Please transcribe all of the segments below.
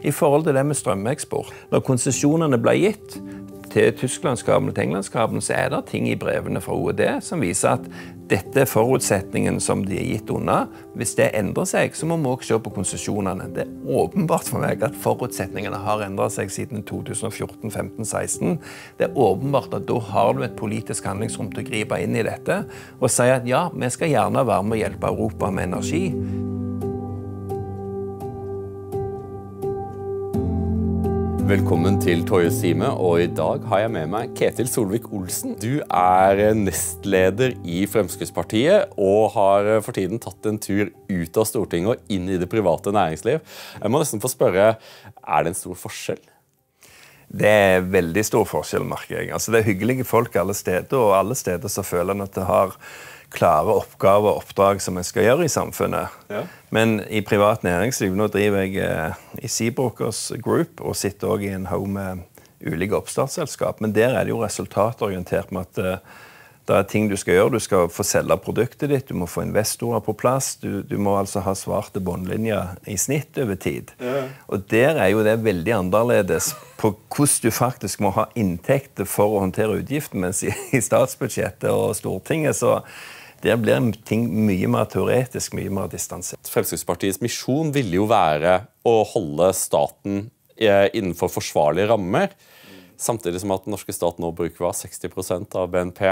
I forhold til det med strømeksport. Når konsesjonene ble gitt til Tysklandskabelen og til Englandskabelen, så er det ting i brevene fra OED som viser at dette er forutsetningen som de er gitt unna. Hvis det endrer seg, så må vi også se på konsesjonene. Det er åpenbart for meg at forutsetningene har endret seg siden 2014, 15, 16. Det er åpenbart at da har du et politisk handlingsrom til å gripe inn i dette og si at ja, vi skal gjerne være med og hjelpe Europa med energi. Velkommen til Toyes time, og i dag har jeg med meg Ketil Solvik-Olsen. Du er nestleder i Fremskrittspartiet og har for tiden tatt en tur ut av Stortinget og inn i det private næringsliv. Jeg må nesten få spørre, er det en stor forskjell? Det er veldig stor forskjell, merker jeg. Altså, det er hyggelige folk alle steder, og alle steder så føler en at det har klare oppgaver og oppdrag som en skal gjøre i samfunnet. Ja. Men i privat næringsliv Nå driver jeg eh, i Seabrokers Group og sitter også i en haug med ulike oppstartsselskap. Men der er det jo resultatorientert med at eh, det er ting du skal gjøre. Du skal få selge produktet ditt, du må få investorer på plass. Du, du må altså ha svarte båndlinjer i snitt over tid. Ja. Og der er jo det veldig annerledes på hvordan du faktisk må ha inntekter for å håndtere utgiften, mens i, i statsbudsjettet og Stortinget så der blir ting mye mer teoretisk, mye mer distansert. Fremskrittspartiets misjon ville jo være å holde staten eh, innenfor forsvarlige rammer, samtidig som at den norske stat nå bruker 60% av BNP.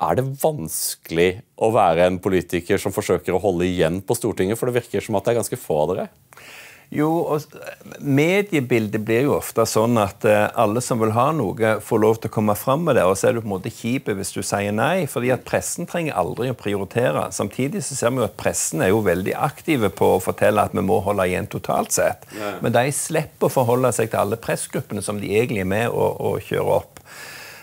Er det vanskelig å være en politiker som forsøker å holde igjen på Stortinget? For det virker som at det er ganske få av dere. Jo, og Mediebildet blir jo ofte sånn at uh, alle som vil ha noe, får lov til å komme fram med det. Og så er du på en måte kjip hvis du sier nei, fordi at pressen trenger aldri å prioritere. Samtidig så ser vi jo at pressen er jo veldig aktive på å fortelle at vi må holde igjen totalt sett. Ja. Men de slipper å forholde seg til alle pressgruppene som de egentlig er med å, å kjøre opp.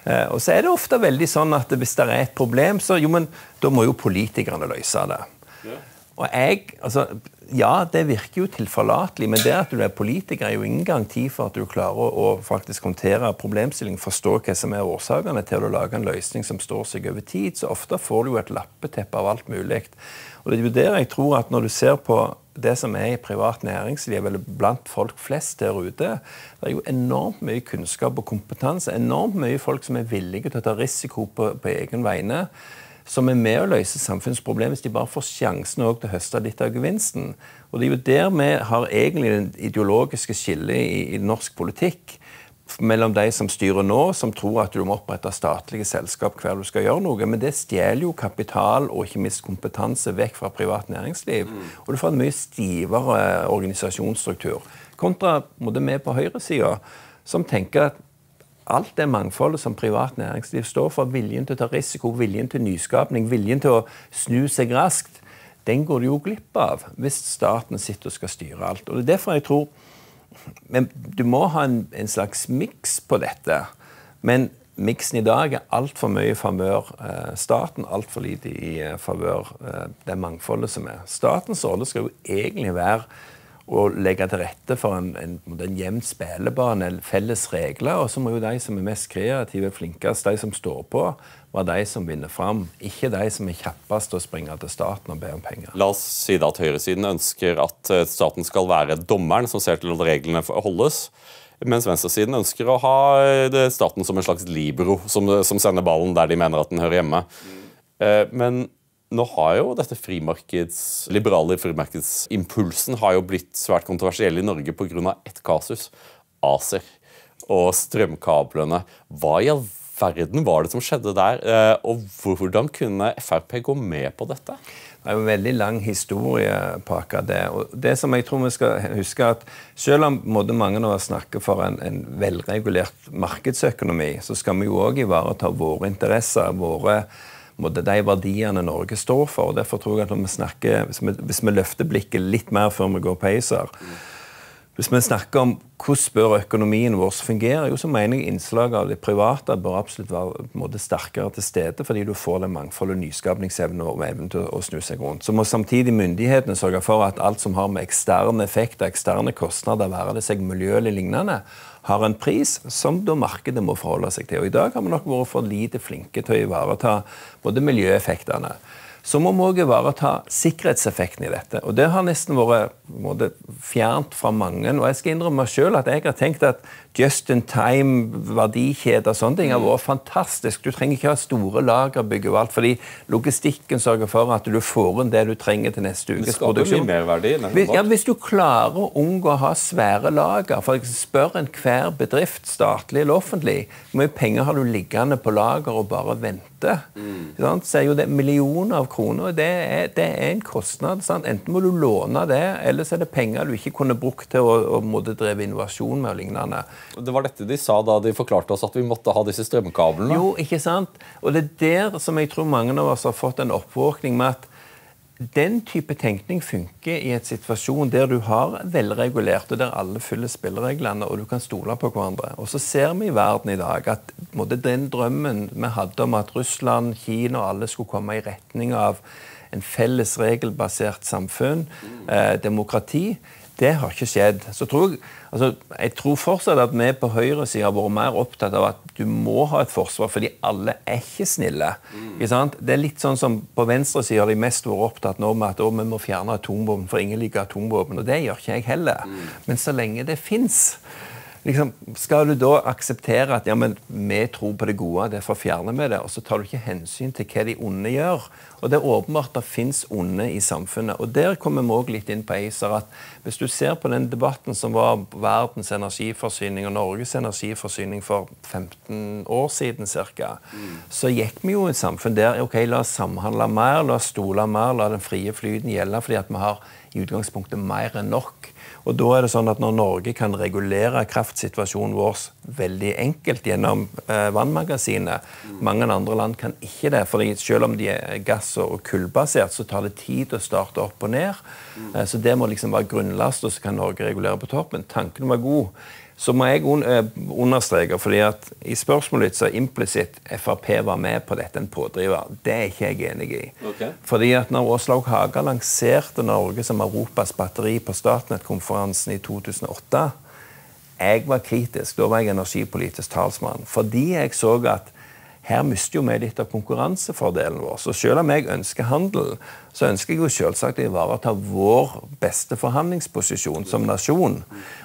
Uh, og så er det ofte veldig sånn at hvis det er et problem, så jo, men da må jo politikerne løse det. Og jeg, altså, Ja, det virker jo tilforlatelig, men det at du er politiker, er jo ingen garanti for at du klarer å faktisk håndtere problemstillingen, forstå hva som er årsakene til å lage en løsning som står seg over tid. Så ofte får du jo et lappeteppe av alt mulig. Og det er jo der jeg tror at når du ser på det som er i privat næringsliv, eller blant folk flest der ute, det er jo enormt mye kunnskap og kompetanse. Enormt mye folk som er villige til å ta risiko på, på egen vegne som er med å løse samfunnsproblemet hvis de bare får sjansen til å høste litt av gevinsten. Og Det er jo der vi har egentlig det ideologiske skillet i, i, norsk politikk. Mellom de som styrer nå, som tror at du må opprette statlige selskap hver du skal gjøre noe. Men det stjeler jo kapital og ikke minst kompetanse vekk fra privat næringsliv. Mm. Og du får en mye stivere organisasjonsstruktur. Kontra måtte vi på høyresida, som tenker at alt det mangfoldet som privat næringsliv står for, viljen til å ta risiko, viljen til nyskapning, viljen til å snu seg raskt, den går du jo glipp av hvis staten sitter og skal styre alt. Og det er derfor jeg tror men Du må ha en, en slags miks på dette. Men miksen i dag er altfor mye i favør eh, staten, altfor lite i eh, favør eh, det mangfoldet som er. Statens rolle skal jo egentlig være å legge til rette for en, en, en jevn spillebane, felles regler. Og så må jo de som er mest kreative, flinkest, de som står på, være de som vinner fram. Ikke de som er kjappest til å springe til staten og be om penger. La oss si da at høyresiden ønsker at eh, staten skal være dommeren som ser til at reglene holdes. Mens venstresiden ønsker å ha eh, staten som en slags libero, som, som sender ballen der de mener at den hører hjemme. Mm. Men nå har jo dette frimarkeds, liberale frimarkedsimpulsen har jo blitt svært kontroversiell i Norge pga. ett kasus, ACER og strømkablene. Hva i all verden var det som skjedde der, eh, og hvordan kunne Frp gå med på dette? Det er en veldig lang historie på akkurat det. Og det som jeg tror vi skal huske at Selv om mange av oss snakker for en, en velregulert markedsøkonomi, så skal vi jo òg ivareta våre interesser. våre de verdiene Norge står for. og Derfor tror jeg at når vi snakker, hvis vi, hvis vi løfter blikket litt mer før vi går på ACER Hvis vi snakker om hvordan bør økonomien vår fungere, jo, så mener jeg innslaget av det private bør absolutt være måte, sterkere til stede, fordi du får det mangfoldet, nyskapningsevne og evnen til å snu seg rundt. Så må samtidig myndighetene sørge for at alt som har med eksterne effekter, eksterne kostnader, være det seg miljø eller lignende, har en pris som da markedet må forholde seg til. Og I dag har vi nok vært for lite flinke til å ivareta både miljøeffektene. så må vi òg ivareta sikkerhetseffekten i dette. Og det har nesten vært fjernt fra mange. Og jeg skal innrømme selv at jeg har tenkt at just in time, verdikjeder og sånne ting har vært fantastisk. Du trenger ikke ha store lagerbygg og alt, fordi logistikken sørger for at du får inn det du trenger til neste ukes produksjon. Mye hvis, ja, hvis du klarer å unngå å ha svære lager, for spør enhver bedrift, statlig eller offentlig, hvor mye penger har du liggende på lager og bare venter? Mm. Så er jo det millioner av kroner. Det er, det er en kostnad. Sant? Enten må du låne det, eller så er det penger du ikke kunne brukt til å, å drive innovasjon med og lignende. Det var dette de sa da de forklarte oss at vi måtte ha disse strømkablene. Jo, ikke sant? Og det er der som jeg tror mange av oss har fått en oppvåkning med at den type tenkning funker i et situasjon der du har velregulert, og der alle følger spillereglene, og du kan stole på hverandre. Og så ser vi i verden i dag at den drømmen vi hadde om at Russland, Kina og alle skulle komme i retning av en felles regelbasert samfunn, eh, demokrati, det har ikke skjedd. Så tror jeg, altså, jeg tror fortsatt at vi på høyresida har vært mer opptatt av at du må ha et forsvar, fordi alle er ikke snille. Mm. Ikke det er litt sånn som På venstresida har de mest vært opptatt nå med at å, vi må fjerne atomvåpen, for ingen liker atomvåpen. Og det gjør ikke jeg heller. Mm. Men så lenge det fins, liksom, skal du da akseptere at ja, men vi tror på det gode, derfor fjerner vi det, og så tar du ikke hensyn til hva de onde gjør? Og Det er åpenbart det fins onde i samfunnet. Og Der kommer vi òg litt inn på ACER. at Hvis du ser på den debatten som var verdens energiforsyning og Norges energiforsyning for 15 år siden ca., mm. så gikk vi jo i et samfunn der ok, la oss samhandle mer, la oss stole mer, la den frie flyten gjelde, fordi at vi har i utgangspunktet mer enn nok. Og da er det sånn at Når Norge kan regulere kraftsituasjonen vår veldig enkelt gjennom eh, vannmagasinet Mange andre land kan ikke det. fordi Selv om de er gass- og kullbasert, så tar det tid å starte opp og ned. Eh, så Det må liksom være grunnlast, og så kan Norge regulere på toppen. Tanken var god så må jeg eh, understreke, fordi at i spørsmålet ditt så implisitt Frp var med på dette, en pådriver. Det er ikke jeg enig i. Okay. Fordi at når Åslaug Haga lanserte Norge som Europas batteri på Statnett-konferansen i 2008 Jeg var kritisk. Da var jeg energipolitisk talsmann. Fordi jeg så at her mister jo vi litt av konkurransefordelen vår. Så selv om jeg ønsker handel, så ønsker jeg jo selvsagt å ivareta vår beste forhandlingsposisjon som nasjon.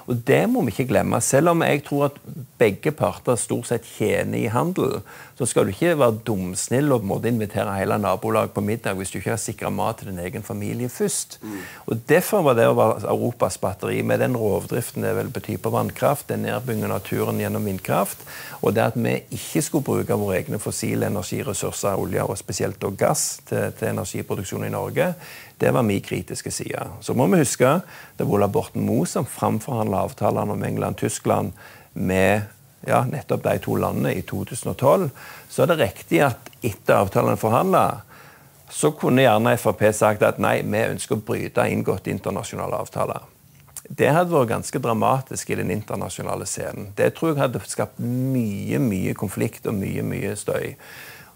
Og det må vi ikke glemme. Selv om jeg tror at begge parter stort sett tjener i handel, så skal du ikke være dumsnill og på en måte invitere hele nabolaget på middag hvis du ikke har sikra mat til din egen familie først. Og Derfor var det å være Europas batteri, med den rovdriften det vil bety på vannkraft, den nedbyggingen av naturen gjennom vindkraft, og det at vi ikke skulle bruke våre egne fossile energiressurser, olje og spesielt gass, til, til energiproduksjon i Norge, det var min kritiske side. Så må vi huske det var Ola Borten Moe som framforhandla avtalene om England-Tyskland med ja, nettopp de to landene i 2012, så er det riktig at etter avtalen forhandla, så kunne gjerne Frp sagt at nei, vi ønsker å bryte inngåtte internasjonale avtaler. Det hadde vært ganske dramatisk i den internasjonale scenen. Det tror jeg hadde skapt mye mye konflikt og mye mye støy.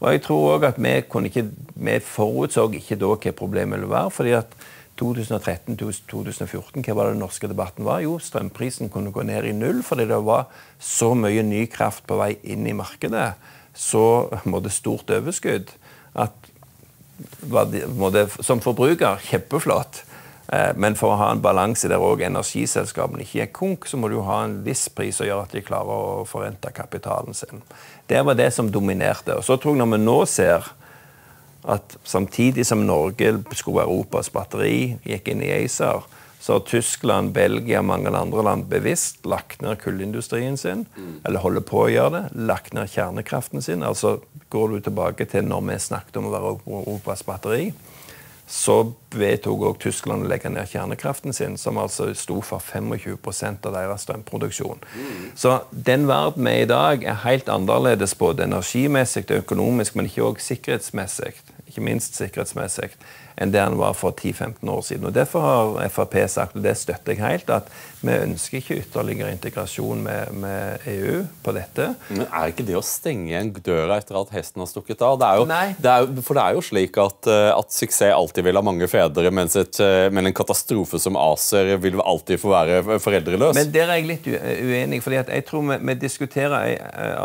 Og jeg tror også at Vi kunne ikke, vi forutså ikke da hva problemet ville være. fordi at 2013-2014, hva var det den norske debatten var? Jo, strømprisen kunne gå ned i null fordi det var så mye ny kraft på vei inn i markedet. Så måtte stort overskudd at måtte, Som forbruker kjempeflott. Eh, men for å ha en balanse der òg energiselskapene ikke er konk, så må du ha en viss pris som gjør at de klarer å forrente kapitalen sin. Det var det som dominerte. Og så tror jeg når vi nå ser at samtidig som Norge skulle være Europas batteri, gikk inn i ACER, så har Tyskland, Belgia og mange andre land bevisst lagt ned kullindustrien sin. Eller holder på å gjøre det. Lagt ned kjernekraften sin. Altså Går du tilbake til når vi snakket om å være Europas batteri, så vedtok òg Tyskland å legge ned kjernekraften sin, som altså sto for 25% av deres strømproduksjon. Mm. Så den verden vi er i dag, er helt annerledes både energimessig og økonomisk, men ikke òg sikkerhetsmessig ikke minst sikkerhetsmessig, enn det han var for 10-15 år siden. Og Derfor har Frp sagt, og det støtter jeg helt, at vi ønsker ikke ytterligere integrasjon med, med EU på dette. Men Er ikke det å stenge igjen døra etter at hesten har stukket av? Det jo, det er, for det er jo slik at, eh, at, suksess alltid vil ha mange fedre, mens et, eh, men en katastrofe som ACER vil alltid få være foreldreløs. Men Der er jeg litt uenig. for jeg tror vi, vi diskuterer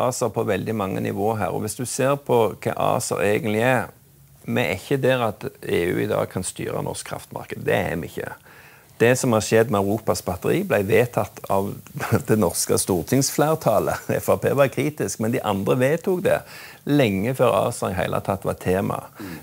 ACER på veldig mange nivåer her. og Hvis du ser på hva ACER egentlig er vi er ikke der at EU i dag kan styre norsk kraftmarked. Det er vi ikke. Det som har skjedd med Europas batteri, ble vedtatt av det norske stortingsflertallet. Frp var kritisk, men de andre vedtok det lenge før ACER i hele tatt var tema.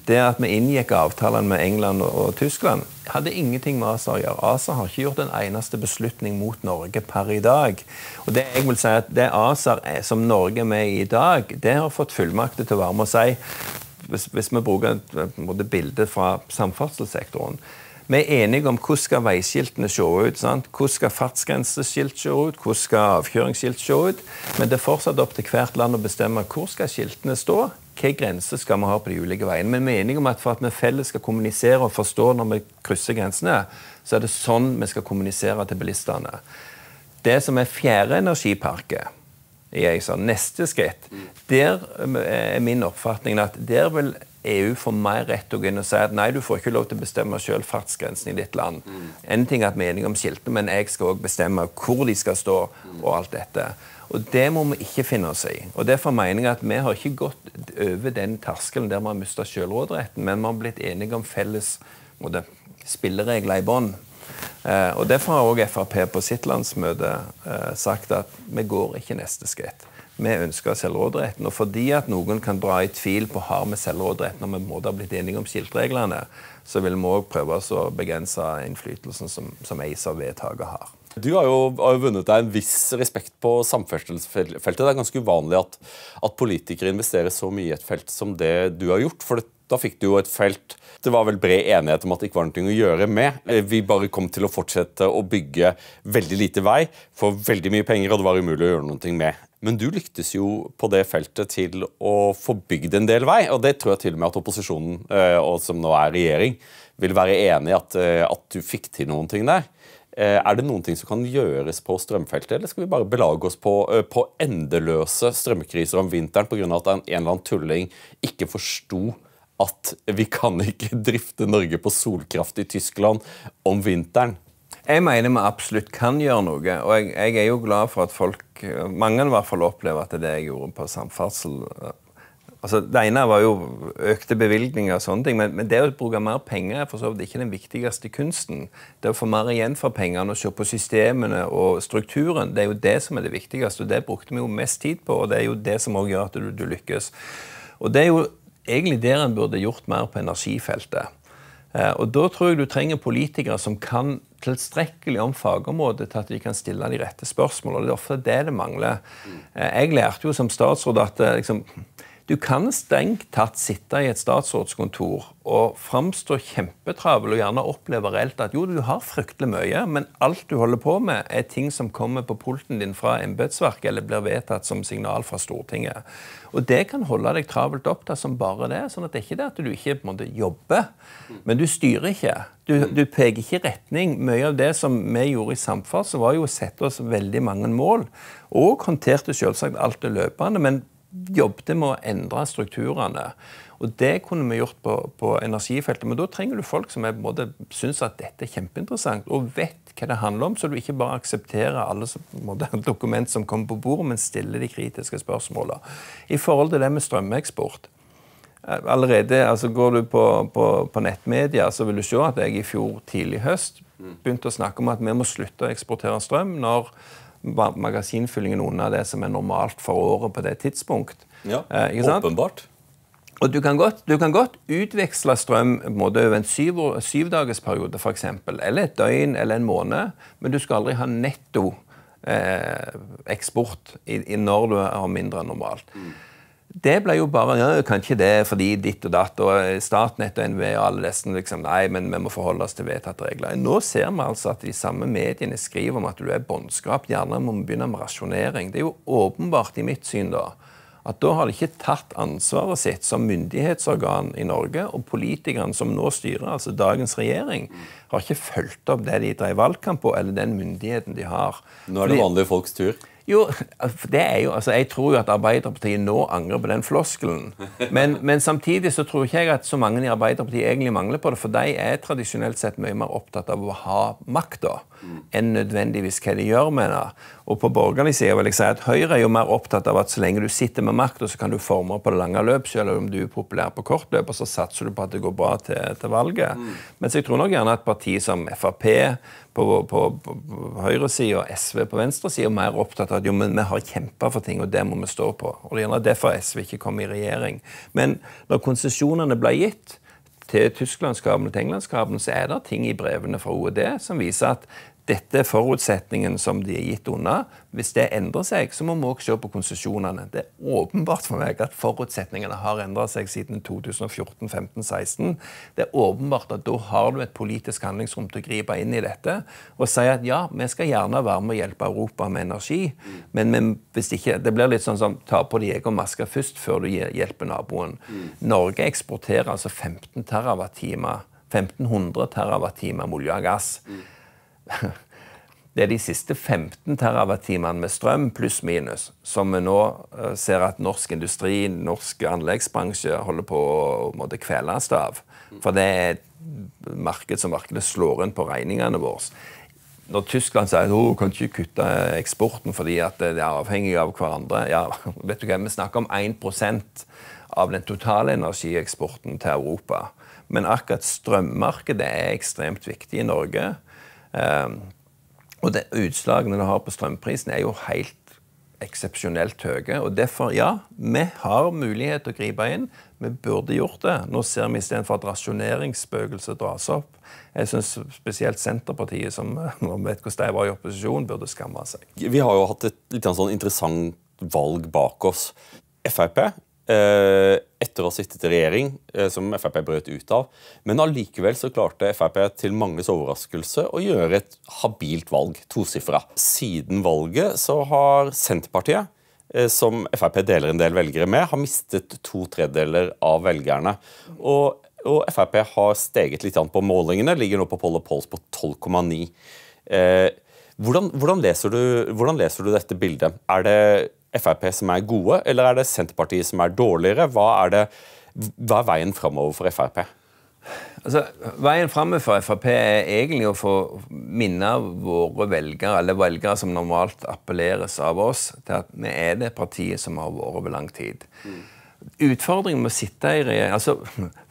Det at vi inngikk avtalene med England og Tyskland, hadde ingenting med ACER å gjøre. ACER har ikke gjort en eneste beslutning mot Norge per i dag. Og Det jeg vil si at det ACER er, som Norge er med i i dag, det har fått fullmakter til å være med å si hvis, hvis vi bruker et bilde fra samferdselssektoren vi er enige om hvordan skal veiskiltene se ut. Sant? Hvordan skal fartsgrenseskilt se ut, hvordan skal avkjøringsskilt se ut. Men det er fortsatt opp til hvert land å bestemme hvor skal skiltene stå. Hvilke grenser skal vi ha på de ulike veiene. Men vi er enige om at for at vi felles skal kommunisere og forstå når vi krysser grensene, så er det sånn vi skal kommunisere til bilistene. Det som er fjerde energiparket, i ACER, neste skritt, der er min oppfatning at der vil EU får mer rett til å gå inn og si at nei, du får ikke lov til å bestemme selv fartsgrensen i ditt land. Mm. En ting er at vi er enige om skiltene, men jeg skal òg bestemme hvor de skal stå. og alt dette. Og Det må vi ikke finne oss i. Og Derfor mener jeg at vi har ikke gått over den terskelen der vi har mista selvråderetten, men vi har blitt enige om felles spilleregler i bånn. Eh, og Derfor har òg Frp på sitt landsmøte eh, sagt at vi går ikke neste skritt. Vi ønsker selvråderetten. Og fordi at noen kan dra i tvil på har vi selvråderetten, når vi måtte ha blitt enige om skiltreglene, så vil vi òg prøve å begrense innflytelsen som, som ACER-vedtaket har. Du har jo, har jo, vunnet deg en viss respekt på samferdselsfeltet. Det er ganske uvanlig at, at, politikere investerer så mye i et felt som det du har gjort. For da fikk du jo et felt det var vel bred enighet om at det ikke var noe å gjøre med. Eh, vi bare kom til å fortsette å bygge veldig lite vei for veldig mye penger, og det var umulig å gjøre noe med. Men du lyktes jo på det feltet til å få bygd en del vei, og det tror jeg til og med at opposisjonen, eh, og som nå er regjering, vil være enig i at, eh, at du fikk til noen ting der. Er det noen ting som kan gjøres på strømfeltet, eller skal vi bare belage oss på, på endeløse strømkriser om vinteren pga. at en eller annen tulling ikke forsto at vi kan ikke drifte Norge på solkraft i Tyskland om vinteren? Jeg mener vi absolutt kan gjøre noe. Og jeg, jeg, er jo glad for at folk Mange i hvert fall opplever at det er det jeg gjorde på samferdsel. Altså, det ene var jo økte bevilgninger og sånne ting, men, men det å bruke mer penger er for så vidt ikke den viktigste kunsten. Det å få mer igjen for pengene og se på systemene og strukturen, det er jo det som er det viktigste. og Det brukte vi jo mest tid på, og det er jo det som også gjør at du, du lykkes. Og det er jo egentlig der en burde gjort mer på energifeltet. Eh, og Da tror jeg du trenger politikere som kan tilstrekkelig om fagområdet til at de kan stille de rette spørsmålene. Det er ofte det det mangler. Eh, jeg lærte jo som statsråd at eh, liksom, du kan strengt tatt sitte i et statsrådskontor og framstå kjempetravel og gjerne oppleve reelt at jo, du har fryktelig mye, men alt du holder på med, er ting som kommer på pulten din fra embetsverket eller blir vedtatt som signal fra Stortinget. Og det kan holde deg travelt opptatt som bare det. sånn at det er ikke det at du ikke på en måte jobber, men du styrer ikke. Du, du peker ikke retning. Mye av det som vi gjorde i samferdsel, var jo å sette oss veldig mange mål. Og håndterte selvsagt alt det løpende. men jobbet med å endre strukturene. Og Det kunne vi gjort på, på energifeltet. Men da trenger du folk som syns at dette er kjempeinteressant, og vet hva det handler om, så du ikke bare aksepterer alle dokument som kommer på bordet, men stiller de kritiske spørsmålene. I forhold til det med strømeksport eh, Allerede, altså Går du på, på, på nettmedia, så vil du se at jeg i fjor tidlig høst begynte å snakke om at vi må slutte å eksportere strøm når magasinfyllingen under det som er normalt for året på det tidspunkt. Ja, eh, åpenbart. Og du kan, godt, du kan godt utveksle strøm måte, over en syv, syvdagersperiode f.eks., eller et døgn eller en måned, men du skal aldri ha netto eh, eksport i, i når du har mindre enn normalt. Mm det ble jo bare ja, Kan ikke det fordi ditt og datt, og Statnett og NVE og alle disse liksom, Nei, men vi må forholde oss til vedtatte regler. Nå ser vi altså at de samme mediene skriver om at du er båndskapt. Gjerne må vi begynne med rasjonering. Det er jo åpenbart i mitt syn da at da har de ikke tatt ansvaret sitt som myndighetsorgan i Norge, og politikerne som nå styrer, altså dagens regjering, har ikke fulgt opp det de drev valgkamp på, eller den myndigheten de har. Nå er det vanlige folks tur. Jo, det er jo, altså Jeg tror jo at Arbeiderpartiet nå angrer på den floskelen. Men, men, samtidig så tror ikke jeg at så mange i Arbeiderpartiet egentlig mangler på det. For de er tradisjonelt sett mye mer opptatt av å ha makta enn nødvendigvis hva de gjør med det. Og på borgerlig side vil jeg si at Høyre er jo mer opptatt av at så lenge du sitter med makta, så kan du forme på det lange løp, selv om du er populær på kort løp, og så satser du på at det går bra til, til valget. Mm. Mens jeg tror nok gjerne at partier som Frp på, på, på, på høyresida og SV på venstresida er mer opptatt av at jo, men vi har kjempa for ting, og det må vi stå på. Og Det er gjerne derfor SV ikke kom i regjering. Men når konsesjonene ble gitt, til Tysklandskabelen og til Englandskabelen, så er det ting i brevene fra OED som viser at dette er forutsetningen som de er gitt unna. Hvis det endrer seg, så må vi også se på konsesjonene. Det er åpenbart for meg at forutsetningene har endret seg siden 2014-15-16. Det er åpenbart at da har du et politisk handlingsrom til å gripe inn i dette og si at ja, vi skal gjerne være med å hjelpe Europa med energi, men, men hvis ikke, det blir litt sånn som ta på deg egen maske først før du hjelper naboen. Norge eksporterer altså 15 TWh 1500 TWh olje og gass. Det er de siste 15 TWh med strøm, pluss minus, som vi nå eh, ser at norsk industri, norsk anleggsbransje holder på å måtte kveles av. For det er et marked som virkelig slår inn på regningene våre. Når Tyskland sier at oh, kan ikke kutte eksporten fordi at det er avhengig av hverandre ja, vet du hva, Vi snakker om 1% av den totale energieksporten til Europa. Men akkurat strømmarkedet er ekstremt viktig i Norge. Um, og det, Utslagene det har på strømprisen, er jo helt eksepsjonelt høye. Og derfor, ja, vi har mulighet til å gripe inn. Vi burde gjort det. Nå ser vi istedenfor at rasjoneringsspøkelset dras opp. Jeg syns spesielt Senterpartiet, som når vet hvordan de var i opposisjon, burde skamme seg. Vi har jo hatt et litt sånn interessant valg bak oss. Frp etter å ha sittet i regjering, eh, som Frp brøt ut av. Men allikevel så klarte Frp til manges overraskelse å gjøre et habilt valg, tosifra. Siden valget så har Senterpartiet, eh, som Frp deler en del velgere med, har mistet to tredeler av velgerne. Og, og Frp har steget litt på målingene, ligger nå på Poll og Polls på 12,9. Eh, hvordan, hvordan, hvordan leser du dette bildet? Er det Frp som er gode, eller er det Senterpartiet som er dårligere? Hva er, det, hva er veien framover for Frp? Altså, veien framover for Frp er egentlig å få minne våre velgere, eller velgere som normalt appelleres av oss, til at vi er det partiet som har vært over lang tid. Mm. Utfordringen med å sitte i regjering, altså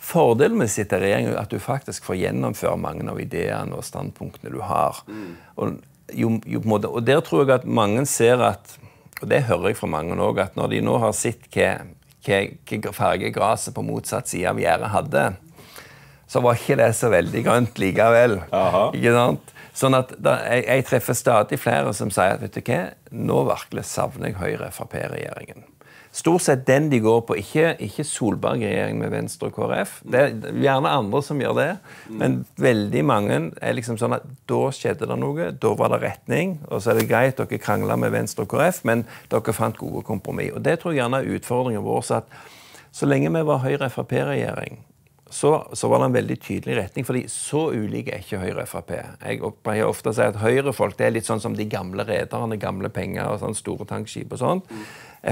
Fordelen med å sitte i regjering er at du faktisk får gjennomføre mange av ideene og standpunktene du har. Mm. Og, jo, jo, og der tror jeg at mange ser at og det hører jeg fra mange òg, at når de nå har sett hva farge gresset på motsatt side av gjerdet hadde, så var ikke det så veldig grønt likevel. Aha. Ikke sant? Sånn at da, jeg, jeg, treffer stadig flere som sier at vet du hva, nå virkelig savner jeg Høyre-Frp-regjeringen stort sett den de går på. Ikke, ikke Solberg-regjering med Venstre og KrF. Det er gjerne andre som gjør det, men veldig mange er liksom sånn at da skjedde det noe, da var det retning. Og så er det greit, dere krangla med Venstre og KrF, men dere fant gode kompromiss. Og det tror jeg gjerne er utfordringen vår. at så lenge vi var Høyre-Frp-regjering, så, så, var det en veldig tydelig retning. fordi så ulike er ikke Høyre og Frp. Jeg pleier ofte å si at Høyre-folk det er litt sånn som de gamle rederne, gamle penger og sånn store tankskip og sånt. Mm.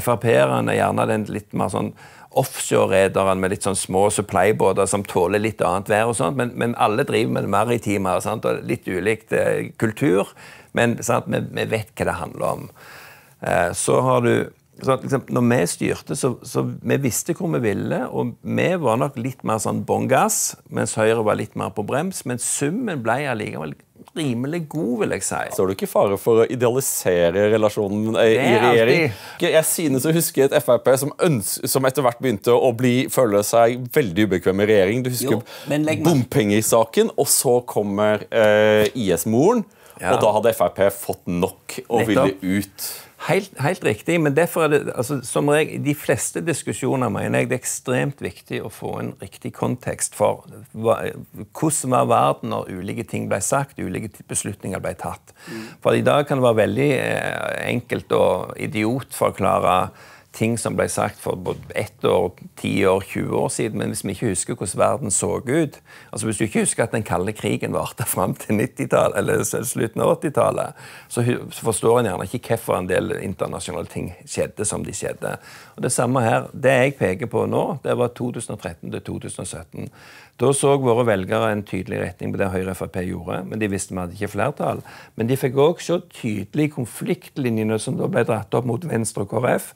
Frp-erne er gjerne den litt mer sånn offshore-rederen med litt sånn små supply-båter som tåler litt annet vær og sånt, men, men alle driver med det maritime og litt ulikt eh, kultur. Men sant, vi, vi, vet hva det handler om. Eh, så har du så, liksom, når vi styrte, så, så vi visste hvor vi ville, og vi var nok litt mer sånn bånn gass, mens Høyre var litt mer på brems. Men summen ble allikevel rimelig god, vil jeg si. Står du ikke i fare for å idealisere relasjonen i regjering? Jeg synes å huske et Frp som, som, etter hvert begynte å bli, føle seg veldig ubekvem i regjering. Du husker bompengesaken, og så kommer eh, IS-moren. Ja. Og da hadde Frp fått nok og ville ut. Helt, helt, riktig, men derfor er det altså, som regel, de fleste diskusjoner mener jeg det er ekstremt viktig å få en riktig kontekst for hva, hvordan var verden når ulike ting ble sagt, ulike beslutninger ble tatt. Mm. For i dag kan det være veldig eh, enkelt å idiotforklare ting som ble sagt for både ett år, ti år, 20 år siden, men hvis vi ikke husker hvordan verden så ut altså Hvis du ikke husker at den kalde krigen varte fram til 90-tallet, eller slutten av 80-tallet, så forstår en gjerne ikke hvorfor en del internasjonale ting skjedde som de skjedde. Og Det samme her. Det jeg peker på nå, det var 2013 til 2017. Da så våre velgere en tydelig retning på det Høyre og Frp gjorde, men de visste vi hadde ikke flertall. Men de fikk òg se tydelig konfliktlinjene som da ble dratt opp mot Venstre og KrF,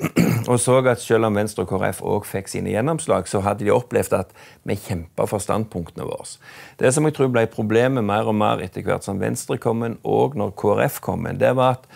og så at selv om Venstre og KrF òg fikk sine gjennomslag, så hadde de opplevd at vi kjempa for standpunktene våre. Det som jeg tror ble problemet mer og mer etter hvert som Venstre kom inn, og når KrF kom inn, det var at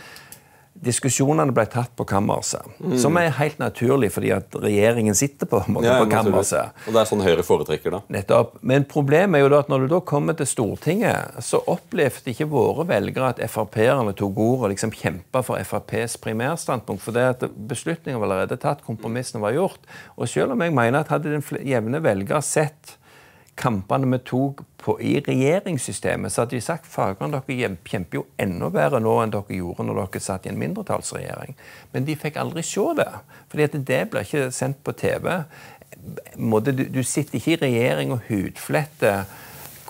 diskusjonene ble tatt på kammerset. Mm. Som er helt naturlig, fordi at regjeringen sitter på, måte, ja, på kammerset. Og det er sånn Høyre foretrekker det. Nettopp. Men problemet er jo da at når du da kommer til Stortinget, så opplevde ikke våre velgere at Frp-erne tok ord og liksom kjempa for FrPs primærstandpunkt. For det at beslutningen var allerede tatt, kompromissene var gjort. Og selv om jeg mener at hadde den jevne velger sett kampene vi tok på, i regjeringssystemet, så hadde de sagt fagerne dere kjemper jo enda bedre nå enn dere gjorde når dere satt i en mindretallsregjering. Men de fikk aldri se det, fordi at det blir ikke sendt på TV. Du, du sitter ikke i regjering og hudfletter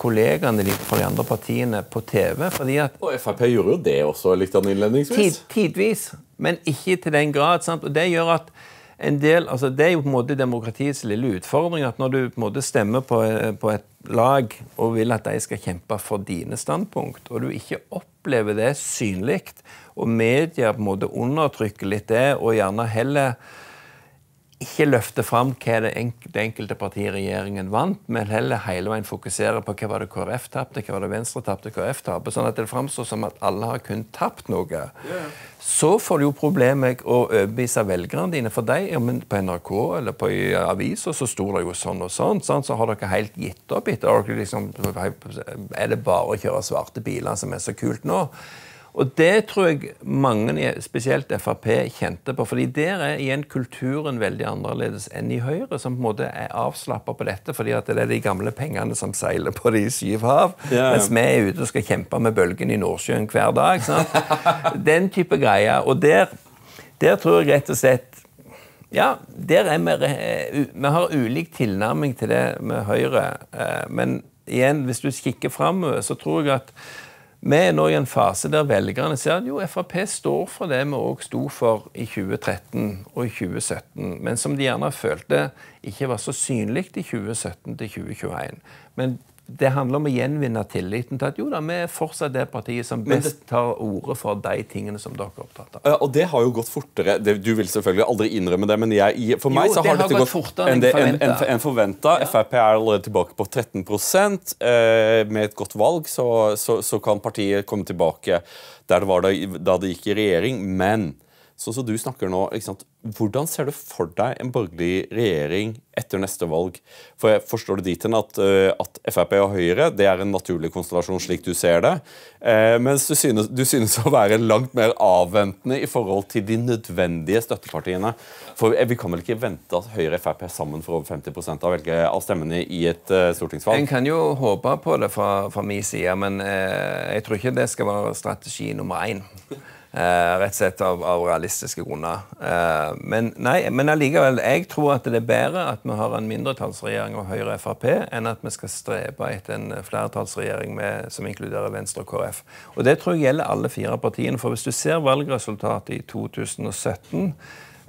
kollegaene fra de andre partiene på TV. fordi at... Og Frp gjorde jo det også litt innledningsvis? Tid, tidvis, men ikke til den grad. Sant? Og det gjør at en del, altså Det er jo på en måte demokratiets lille utfordring. at Når du på en måte stemmer på, på, et lag og vil at de skal kjempe for dine standpunkt, og du ikke opplever det synlig, og media på en måte undertrykker litt det, og gjerne heller ikke løfte fram hva det, enkelte partiet regjeringen vant, men heller hele veien fokusere på hva var det KrF tapte, hva var det Venstre tapte, KrF tapte, sånn at det framstår som at alle har kun tapt noe. Yeah. Så får du jo problemer med å overbevise velgerne dine. For ja, men på NRK eller på aviser så sto det jo sånn og sånn. sånn så har dere helt gitt opp etter. Liksom, er det bare å kjøre svarte biler som er så kult nå? Og det tror jeg mange, spesielt Frp, kjente på. fordi der er igjen kulturen veldig annerledes enn i Høyre, som på en måte er avslappa på dette fordi at det er de gamle pengene som seiler på de syv hav, yeah. mens vi er ute og skal kjempe med bølgen i Nordsjøen hver dag. Sant? Den type greier. Og der, der tror jeg rett og slett ja, der er vi, vi har ulik tilnærming til det med Høyre. Eh, men igjen, hvis du kikker framover, så tror jeg at vi er nå i en fase der velgerne ser at jo, Frp står for det vi òg sto for i 2013 og i 2017, men som de gjerne følte ikke var så synlig i 2017 til 2021. Men det handler om å gjenvinne tilliten til at jo da, vi er fortsatt det partiet som best tar ordet for de tingene som dere er opptatt av. Ja, og det har jo gått fortere. Du vil selvfølgelig aldri innrømme det, men jeg, for meg jo, så har, det har dette gått fortere enn en, en, en forventa. Ja. Frp er allerede tilbake på 13 eh, Med et godt valg så, så, så, kan partiet komme tilbake der det var da, da det gikk i regjering. Men sånn som du snakker nå, hvordan ser du for deg en borgerlig regjering etter neste valg? For jeg forstår det dit hen at, uh, at, Frp og Høyre det er en naturlig konstellasjon slik du ser det, eh, mens du synes, du synes, å være langt mer avventende i forhold til de nødvendige støttepartiene. For uh, Vi kan vel ikke vente at Høyre og Frp sammen for over 50 av, velge, av stemmene i et stortingsvalg? En kan jo håpe på det fra, fra min side, men jeg tror ikke det skal være strategi nummer én. Eh, rett og slett av, av realistiske grunner. Eh, men nei, men allikevel, jeg tror at det er bedre at vi har en mindretallsregjering av Høyre og Frp, enn at vi skal strebe etter en flertallsregjering med, som inkluderer Venstre og KrF. Og Det tror jeg gjelder alle fire partiene. For hvis du ser valgresultatet i 2017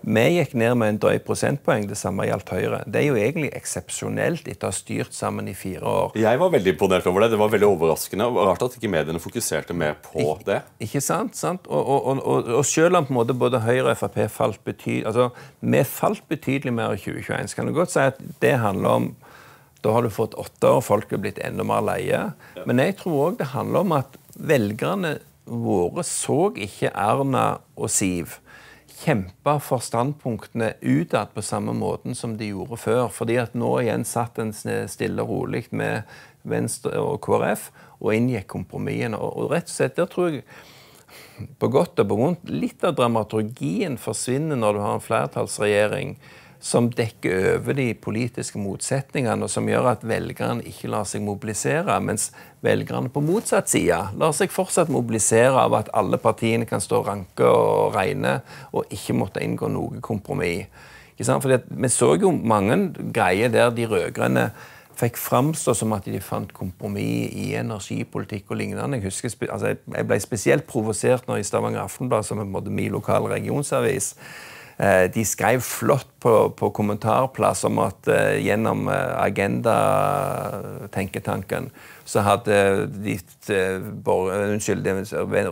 vi gikk ned med en drøy prosentpoeng. Det samme gjaldt Høyre. Det er jo egentlig eksepsjonelt etter å ha styrt sammen i fire år. Jeg var veldig imponert over det. Det var veldig overraskende. Rart at ikke mediene fokuserte mer på Ik det. Ikke sant? sant? Og, og, og, og, selv om på en måte både Høyre og Frp falt betydelig altså, Vi falt betydelig mer i 2021. Så kan du godt si at det handler om da har du fått åtte år, folk er blitt enda mer leie. Men jeg tror òg det handler om at velgerne våre så ikke Erna og Siv kjempe for standpunktene utad på samme måten som de gjorde før. Fordi at nå igjen satt en stille og rolig med Venstre og KrF og inngikk kompromissene. Og, rett og slett, der tror jeg på godt og på vondt litt av dramaturgien forsvinner når du har en flertallsregjering som dekker over de politiske motsetningene, og som gjør at velgerne ikke lar seg mobilisere, mens velgerne på motsatt side lar seg fortsatt mobilisere av at alle partiene kan stå ranke og regne og ikke måtte inngå noe kompromiss. Fordi vi så jo mange greier der de rød-grønne fikk framstå som at de fant kompromiss i energipolitikk og lignende. Jeg, husker, altså, jeg ble spesielt provosert når i Stavanger Aftenblad, som er min lokale regionsavis, de skrev flott på, på kommentarplass om at uh, gjennom uh, Agenda-tenketanken så hadde de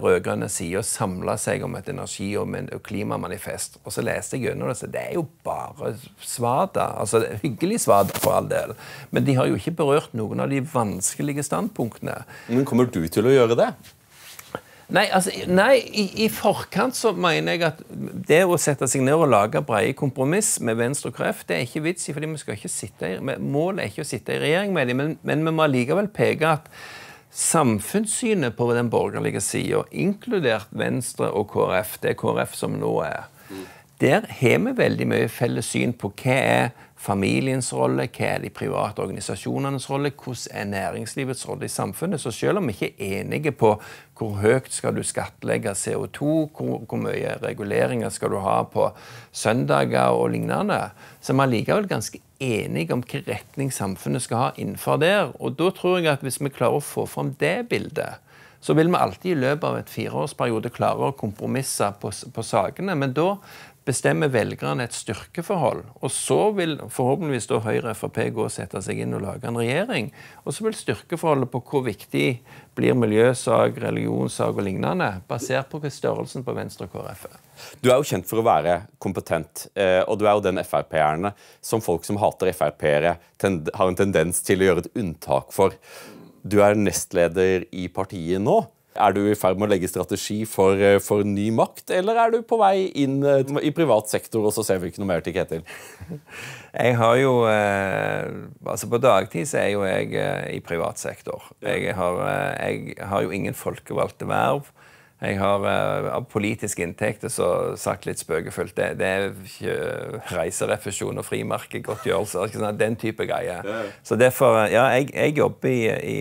rød-grønne sida samla seg om et energi- og, og klimamanifest. Og så leste jeg gjennom det, så det er jo bare svada. Altså, hyggelig svada, for all del. Men de har jo ikke berørt noen av de vanskelige standpunktene. Men kommer du til å gjøre det? Nei, altså, nei i, i, forkant så mener jeg at det å sette seg ned og lage brede kompromiss med Venstre og KrF, det er ikke vits i, fordi vi skal ikke sitte i, målet er ikke å sitte i regjering med dem. Men, men vi må allikevel peke at samfunnssynet på den borgerlige sida, inkludert Venstre og KrF, det er KrF som nå er, der har vi veldig mye felles syn på hva er familiens rolle, hva er de private organisasjonenes rolle, hvordan er næringslivets rolle i samfunnet. Så selv om vi ikke er enige på hvor høyt skal du skattlegge CO2, hvor, hvor mye reguleringer skal du ha på søndager og lignende, så er vi likevel ganske enige om hvilken retning samfunnet skal ha innenfor der. Og da tror jeg at hvis vi klarer å få fram det bildet, så vil vi alltid i løpet av et fireårsperiode klare å kompromisse på, på sakene. Men da bestemmer velgerne et styrkeforhold. Og så vil forhåpentligvis da Høyre og Frp gå og sette seg inn og lage en regjering. Og så vil styrkeforholdet på hvor viktig blir miljøsak, religionssak og lignende, basert på størrelsen på Venstre og KrF er. Du er jo kjent for å være kompetent, eh, og du er jo den Frp-erne som folk som hater Frp-ere, har en tendens til å gjøre et unntak for. Du er nestleder i partiet nå. Er du i ferd med å legge strategi for, eh, for, ny makt, eller er du på vei inn eh, i privat sektor, og så ser vi ikke noe mer til Ketil? Jeg har jo eh, Altså, på dagtid så er jo jeg i privat sektor. Jeg har, jeg har, jo ingen folkevalgte verv. Jeg har av politiske inntekter, så sagt litt spøkefullt, det, det er reiserefusjon og frimerkegodtgjørelser. Den type greier. Så derfor Ja, jeg, jeg jobber i, i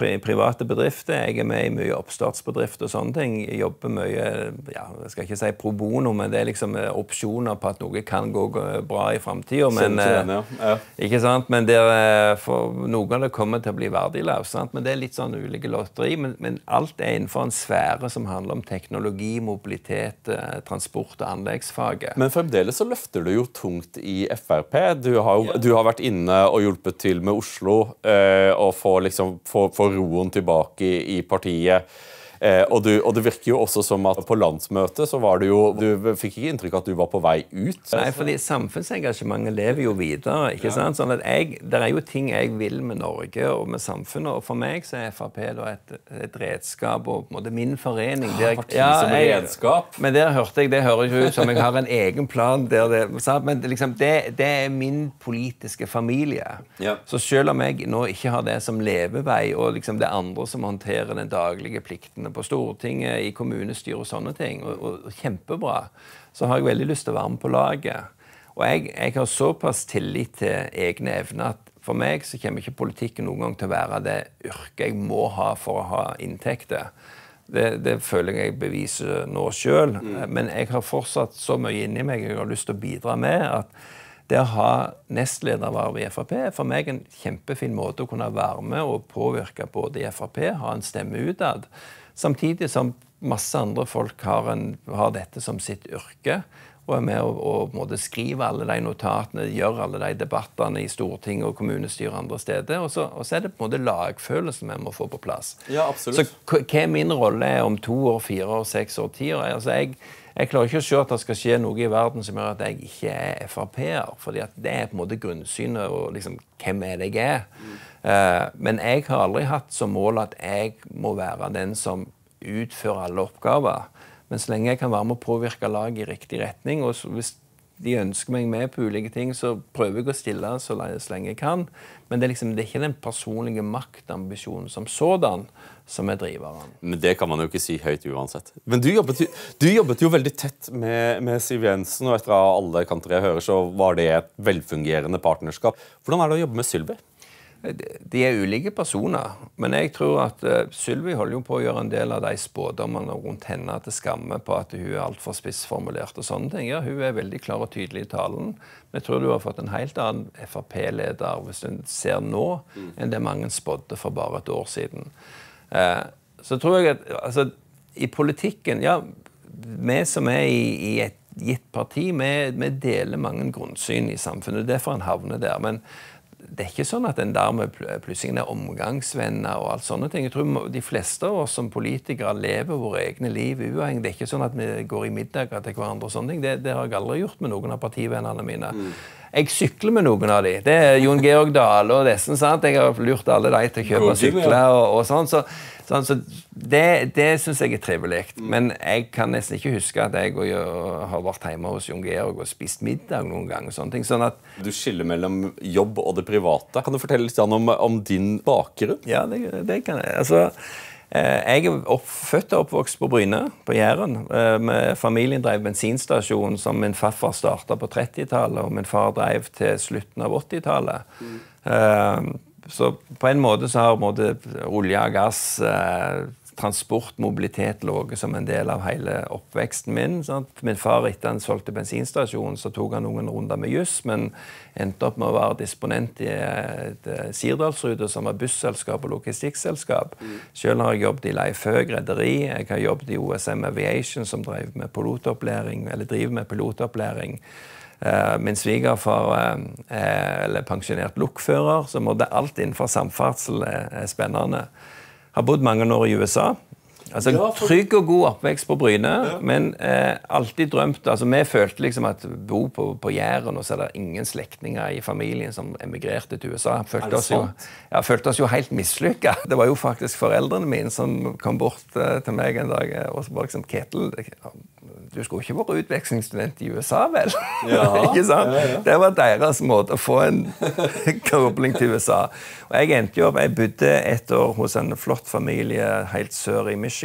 private bedrifter. Jeg er med i mye oppstartsbedrifter og sånne ting. Jeg jobber mye ja, jeg skal ikke si pro bono, men det er liksom eh, opsjoner på at noe kan gå bra i framtida. Men, ja. ja. ikke sant? men der, er for noen av det kommer til å bli verdiløst. Men det er litt sånn ulike lotteri. Men, men, alt er innenfor en sfære som handler om teknologi, mobilitet, transport og anleggsfaget. Men fremdeles så løfter du jo tungt i Frp. Du har, du har vært inne og hjulpet til med Oslo øh, og få liksom, få, få roen tilbake i, i partiet. Eh, og, du, og, det virker jo også som at på landsmøtet så var det jo Du fikk ikke inntrykk at du var på vei ut? Nei, fordi samfunnsengasjementet lever jo videre. ikke ja. sant? Sånn at jeg, Det er jo ting jeg vil med Norge og med samfunnet, og for meg så er Frp da et, et redskap og på en måte min forening. Der, ja, som jeg? Men der hørte jeg, det høres ut som jeg har en egen plan. der det, Men liksom, det, det er min politiske familie. Ja. Så selv om jeg nå ikke har det som levevei, og liksom det er andre som håndterer den daglige plikten på Stortinget, i kommunestyret og sånne ting. Og, og, kjempebra. Så har jeg veldig lyst til å være med på laget. Og jeg, jeg har såpass tillit til egne evner at for meg så kommer ikke politikken noen gang til å være det yrket jeg må ha for å ha inntekter. Det, det føler jeg jeg beviser nå sjøl. Mm. Men jeg har fortsatt så mye inni meg jeg har lyst til å bidra med, at det å ha nestlederverv i Frp er for meg en kjempefin måte å kunne være med og påvirke både i Frp, ha en stemme utad, Samtidig som masse andre folk har, en, har dette som sitt yrke og er med og, og skrive alle de notatene, gjør alle de debattene i Stortinget og kommunestyret andre steder. Og så, og så, er det på en måte lagfølelsen vi må få på plass. Ja, absolutt. Så hva min rolle er om to år, fire år, seks år, ti år altså jeg, jeg klarer ikke å se at det skal skje noe i verden som gjør at jeg ikke er Frp-er. fordi det er på en måte grunnsynet og liksom, hvem er det jeg er. Mm. Uh, men jeg har aldri hatt som mål at jeg må være den som utfører alle oppgaver. Men så lenge jeg kan være med å påvirke laget i riktig retning, og hvis de ønsker meg med på ulike ting, så prøver jeg å stille så lenge jeg kan. Men det er, liksom, det er ikke den personlige maktambisjonen som sådan som er driveren. Men Det kan man jo ikke si høyt uansett. Men du jobbet, du jobbet jo veldig tett med, med, Siv Jensen, og etter alle kanter jeg hører, så var det et velfungerende partnerskap. Hvordan er det å jobbe med Sylvi? De er ulike personer, men jeg tror at uh, Sylvi holder jo på å gjøre en del av de spådommene rundt henne til skamme på at hun er altfor spissformulert og sånne ting. Ja, Hun er veldig klar og tydelig i talen. Men jeg tror du har fått en helt annen Frp-leder hvis du ser nå, enn det mange spådde for bare et år siden. Uh, så tror jeg at altså, i politikken Ja, vi som er i, i et gitt parti, vi, vi deler mange grunnsyn i samfunnet. Derfor en havner der. men det er ikke sånn at en dermed plutselig er omgangsvenner og alt sånne ting. Jeg tror De fleste av oss som politikere lever våre egne liv uavhengig. Det er ikke sånn at vi går i middager til hverandre. og sånne ting. Det, det, har jeg aldri gjort med noen av partivennene mine. Mm. Jeg sykler med noen av dem. Det er Jon Georg Dale og dessen. sant? Jeg har lurt alle de til å kjøpe sykler og, og sånn. så Sånn, så det det syns jeg er trivelig. Men jeg kan nesten ikke huske at jeg har vært hjemme hos Jon Georg og spist middag noen gang. og sånne ting. Sånn at, du skiller mellom jobb og det private. Kan du fortelle litt om, om din bakgrunn? Ja, det, det kan jeg. Altså, eh, jeg er opp, født og oppvokst på Bryne, på Jæren. med familien drev bensinstasjon som min farfar starta på 30-tallet, og min far drev til slutten av 80-tallet. Mm. Uh, så på en måte så har måte, olje og gass, eh, transport, mobilitet ligget som en del av hele oppveksten min. Sant? Min far, etter han solgte bensinstasjonen, så tok han noen runder med juss, men endte opp med å være disponent i et eh, som var busselskap og logistikkselskap. Mm. Selv har jeg jobbet i Leif Høeg rederi. Jeg har jobbet i OSM Aviation, som driver med pilotopplæring, eller driver med pilotopplæring. Eh, min svigerfar er eh, pensjonert lokfører, så alt innenfor samferdsel er spennende. Har bodd mange år i USA. Altså, ja, for... Trygg og god oppvekst på Bryne, ja. men eh, alltid drømt altså, Vi følte liksom at bo på, på Jæren, og så er det ingen slektninger i familien som emigrerte til USA. Følte oss jo, ja, følte oss jo helt mislykka. Det var jo faktisk foreldrene mine som kom bort eh, til meg en dag og så bare liksom Ketil, du skulle ikke vært utvekslingsstudent i USA, vel? Ja, ikke sant? Det var deres måte å få en kobling til USA. Og Jeg endte jo opp, jeg bodde et år hos en flott familie helt sør i Michigan,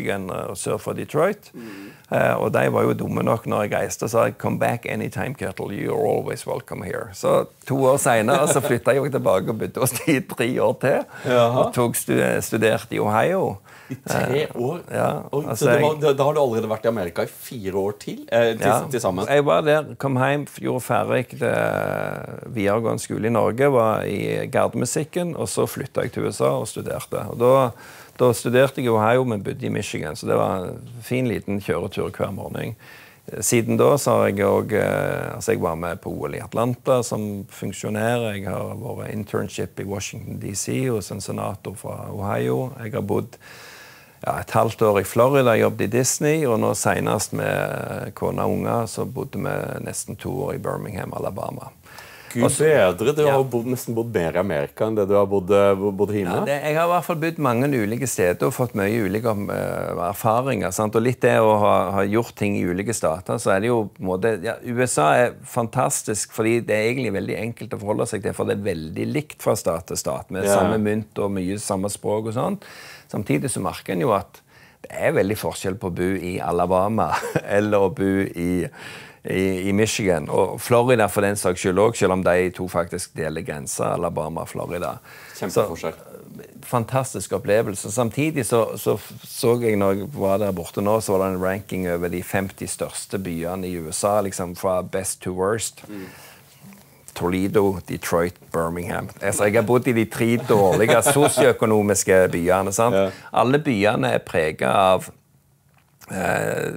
og sør for Detroit. Mm. Uh, og de var jo dumme nok når jeg reiste og sa 'come back anytime, Kettle. You're always welcome here'. Så to år seinere flytta jeg tilbake og bodde hos de i tre år til. Og tok studerte i Ohio. I tre år? Ja, altså, så var, da har du allerede vært i Amerika i fire år til? Eh, til, ja, til sammen. Jeg var der, kom hjem, gjorde ferdig videregående skole i Norge, var i gardemusikken, og så flytta jeg til USA og studerte. Og da, da studerte jeg i Ohio, men bodde i Michigan, så det var en fin liten kjøretur hver morgen. Siden da så har jeg òg eh, altså Jeg var med på OL i Atlanta som funksjonær. Jeg har vært internship i Washington DC hos en senator fra Ohio. Jeg har bodd ja, et halvt år i Florida, jobbet i Disney, og nå senest med kone og unger så bodde vi nesten to år i Birmingham, Alabama. Gud bedre. Du har bodd, nesten bodd mer i Amerika enn det du har bodd, bodd hjemme. Ja, det, jeg har i hvert fall bodd mange ulike steder og fått mye ulike uh, erfaringer. Sant? Og litt det å ha, ha, gjort ting i ulike stater, så er det jo på en måte ja, USA er fantastisk fordi det er egentlig veldig enkelt å forholde seg til, for det er veldig likt fra stat til stat, med ja. samme mynt og mye samme språk og sånn. Samtidig så merker en jo at det er veldig forskjell på å bo i Alabama eller å bo i i, i, Michigan. Og Florida for den saks skyld òg, selv om de to faktisk deler grensa. Alabama og Florida. Kjempeforskjell. Fantastisk opplevelse. Samtidig så, så, så jeg når jeg var der borte nå, så var det en ranking over de 50 største byene i USA, liksom fra best to worst. Mm. Toledo, Detroit, Birmingham. Altså, jeg har bodd i de tre dårlige sosioøkonomiske byene. Ja. Alle byene er prega av Eh,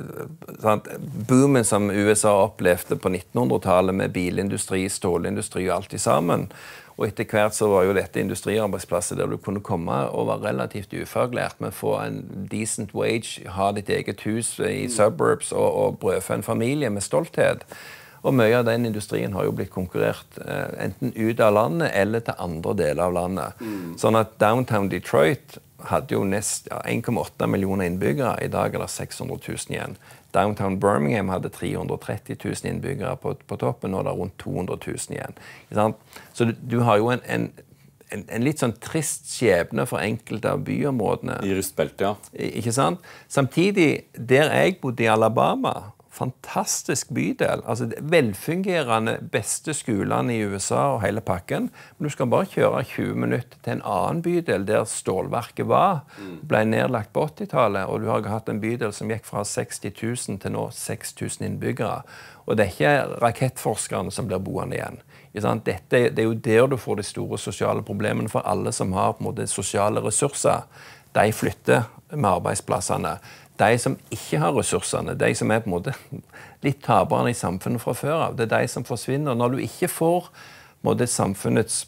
Boomen som USA opplevde på 1900-tallet med bilindustri, stålindustri og alt i sammen. Og etter hvert så var jo dette industriarbeidsplasser der du kunne komme og være relativt ufaglært, men få en decent wage, ha ditt eget hus i suburbs og, og brødfø en familie med stolthet. Og mye av den industrien har jo blitt konkurrert eh, enten ut av landet eller til andre deler av landet. Mm. Sånn at downtown Detroit hadde jo nest ja, 1,8 millioner innbyggere. I dag er det 600 000 igjen. Downtown Birmingham hadde 330 000 innbyggere på, på toppen, det er rundt 200 000 igjen. Så du, du, har jo en, en, en, en, litt sånn trist skjebne for enkelte av byområdene. I rustbeltet, ja. Ikke sant? Samtidig, der jeg bodde i Alabama fantastisk bydel. altså Velfungerende, beste skolene i USA og hele pakken. Men du skal bare kjøre 20 minutter til en annen bydel der stålverket var. Ble nedlagt på 80-tallet, og du har hatt en bydel som gikk fra 60 000 til nå 6000 innbyggere. Og det er ikke rakettforskerne som blir boende igjen. Dette, det er jo der du får de store sosiale problemene for alle som har på en måte sosiale ressurser. De flytter med arbeidsplassene de som ikke har ressursene, de som er på en måte litt taperne i samfunnet fra før av, det er de som forsvinner. Når du ikke får måte, samfunnets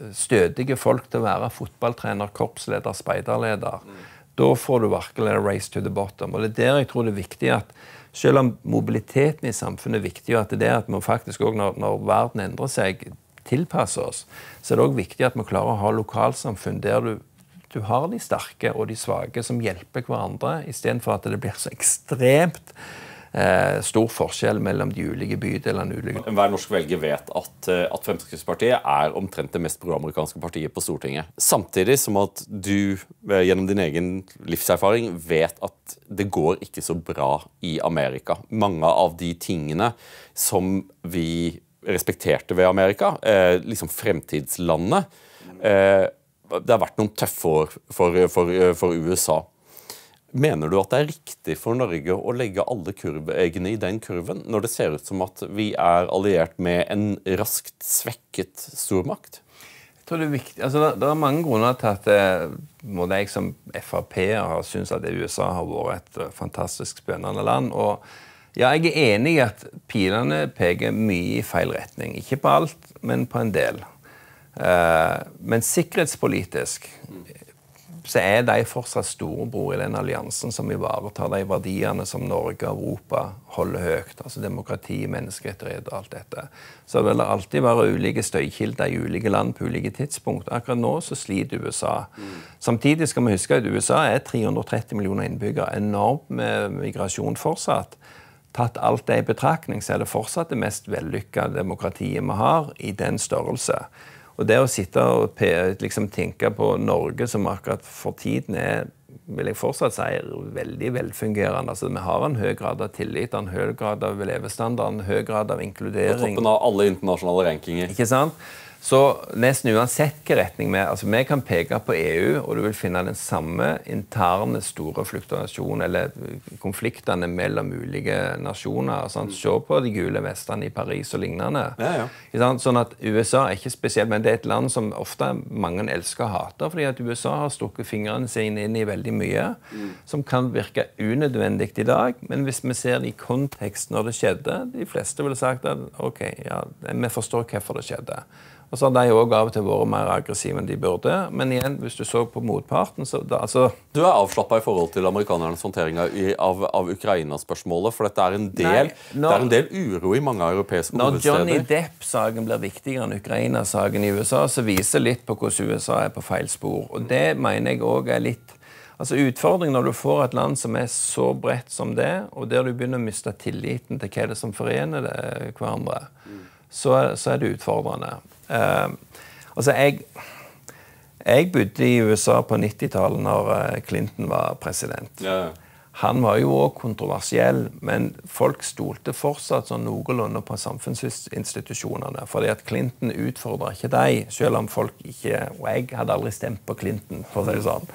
eh, stødige folk til å være fotballtrener, korpsleder, speiderleder, mm. da får du virkelig a race to the bottom. Og det er der jeg tror det er viktig at selv om mobiliteten i samfunnet er viktig, og at det er at vi faktisk også når, når verden endrer seg, tilpasser oss, så er det òg viktig at vi klarer å ha lokalsamfunn der du du har de sterke og de svake som hjelper hverandre, istedenfor at det blir så ekstremt eh, stor forskjell mellom de ulike bydelene. Ulike. Hver norsk velger vet at, eh, at, Fremskrittspartiet er omtrent det mest pro-amerikanske partiet på Stortinget. Samtidig som at du eh, gjennom din egen livserfaring vet at det går ikke så bra i Amerika. Mange av de tingene som vi respekterte ved Amerika, eh, liksom fremtidslandet, eh, det har vært noen tøffe år for, for, for, USA. Mener du at det er riktig for Norge å legge alle kurveeggene i den kurven, når det ser ut som at vi er alliert med en raskt svekket stormakt? Jeg tror Det er viktig. Altså, det, er mange grunner til at eh, jeg som Frp-er syntes at USA har vært et fantastisk spennende land. og ja, jeg er enig i at pilene peker mye i feil retning. Ikke på alt, men på en del. Eh, men sikkerhetspolitisk så er de fortsatt storebror i den alliansen som ivaretar de verdiene som Norge og Europa holder høyt. Altså demokrati, menneskerettigheter og alt dette. Så vil det alltid være ulike støykilder i ulike land på ulike tidspunkt. Akkurat nå så sliter USA. Mm. Samtidig skal vi huske at USA er 330 millioner innbyggere. Enormt med migrasjon fortsatt. Tatt alt det i betraktning, så er det fortsatt det mest vellykka demokratiet vi har i den størrelse. Og det å sitte og liksom, tenke på Norge som akkurat for tiden er vil jeg fortsatt si veldig velfungerende. Altså, vi har en høy grad av tillit, en høy grad av levestandard, en høy grad av inkludering. På toppen av alle internasjonale rankinger. Ikke sant? Så nesten uansett hvilken retning vi altså Vi kan peke på EU, og du vil finne den samme interne store fluktuasjonen eller konfliktene mellom ulike nasjoner. Sant? Se på de gule vestene i Paris og lignende. Ja, ja. Sånn at USA er ikke spesielt, men det er et land som ofte mange elsker og hater, fordi at USA har strukket fingrene sine inn i veldig mye mm. som kan virke unødvendig i dag. Men hvis vi ser det i kontekst når det skjedde, de fleste ville sagt at ok, ja, vi forstår hvorfor det skjedde. Og så har de òg av og til vært mer aggressive enn de burde. Men igjen, hvis du så på motparten, så da, altså Du er avslappa i forhold til amerikanernes håndtering av, av Ukraina-spørsmålet, for dette er en del, Nei, når, det er en del uro i mange europeiske når hovedsteder. Når Johnny Depp-saken blir viktigere enn Ukraina-saken i USA, så viser litt på hvordan USA er på feil spor. Og det mener jeg òg er litt Altså Utfordringen når du får et land som er så bredt som det, og der du begynner å miste tilliten til hva det er som forener det, hverandre, mm. så, så, er det utfordrende. Uh, altså, jeg, jeg bodde i USA på 90-tallet når eh, Clinton var president. Ja. Han var jo òg kontroversiell, men folk stolte fortsatt sånn noenlunde på samfunnsinstitusjonene. fordi at Clinton utfordra ikke dem, selv om folk ikke Og jeg hadde aldri stemt på Clinton, for å si det sånn.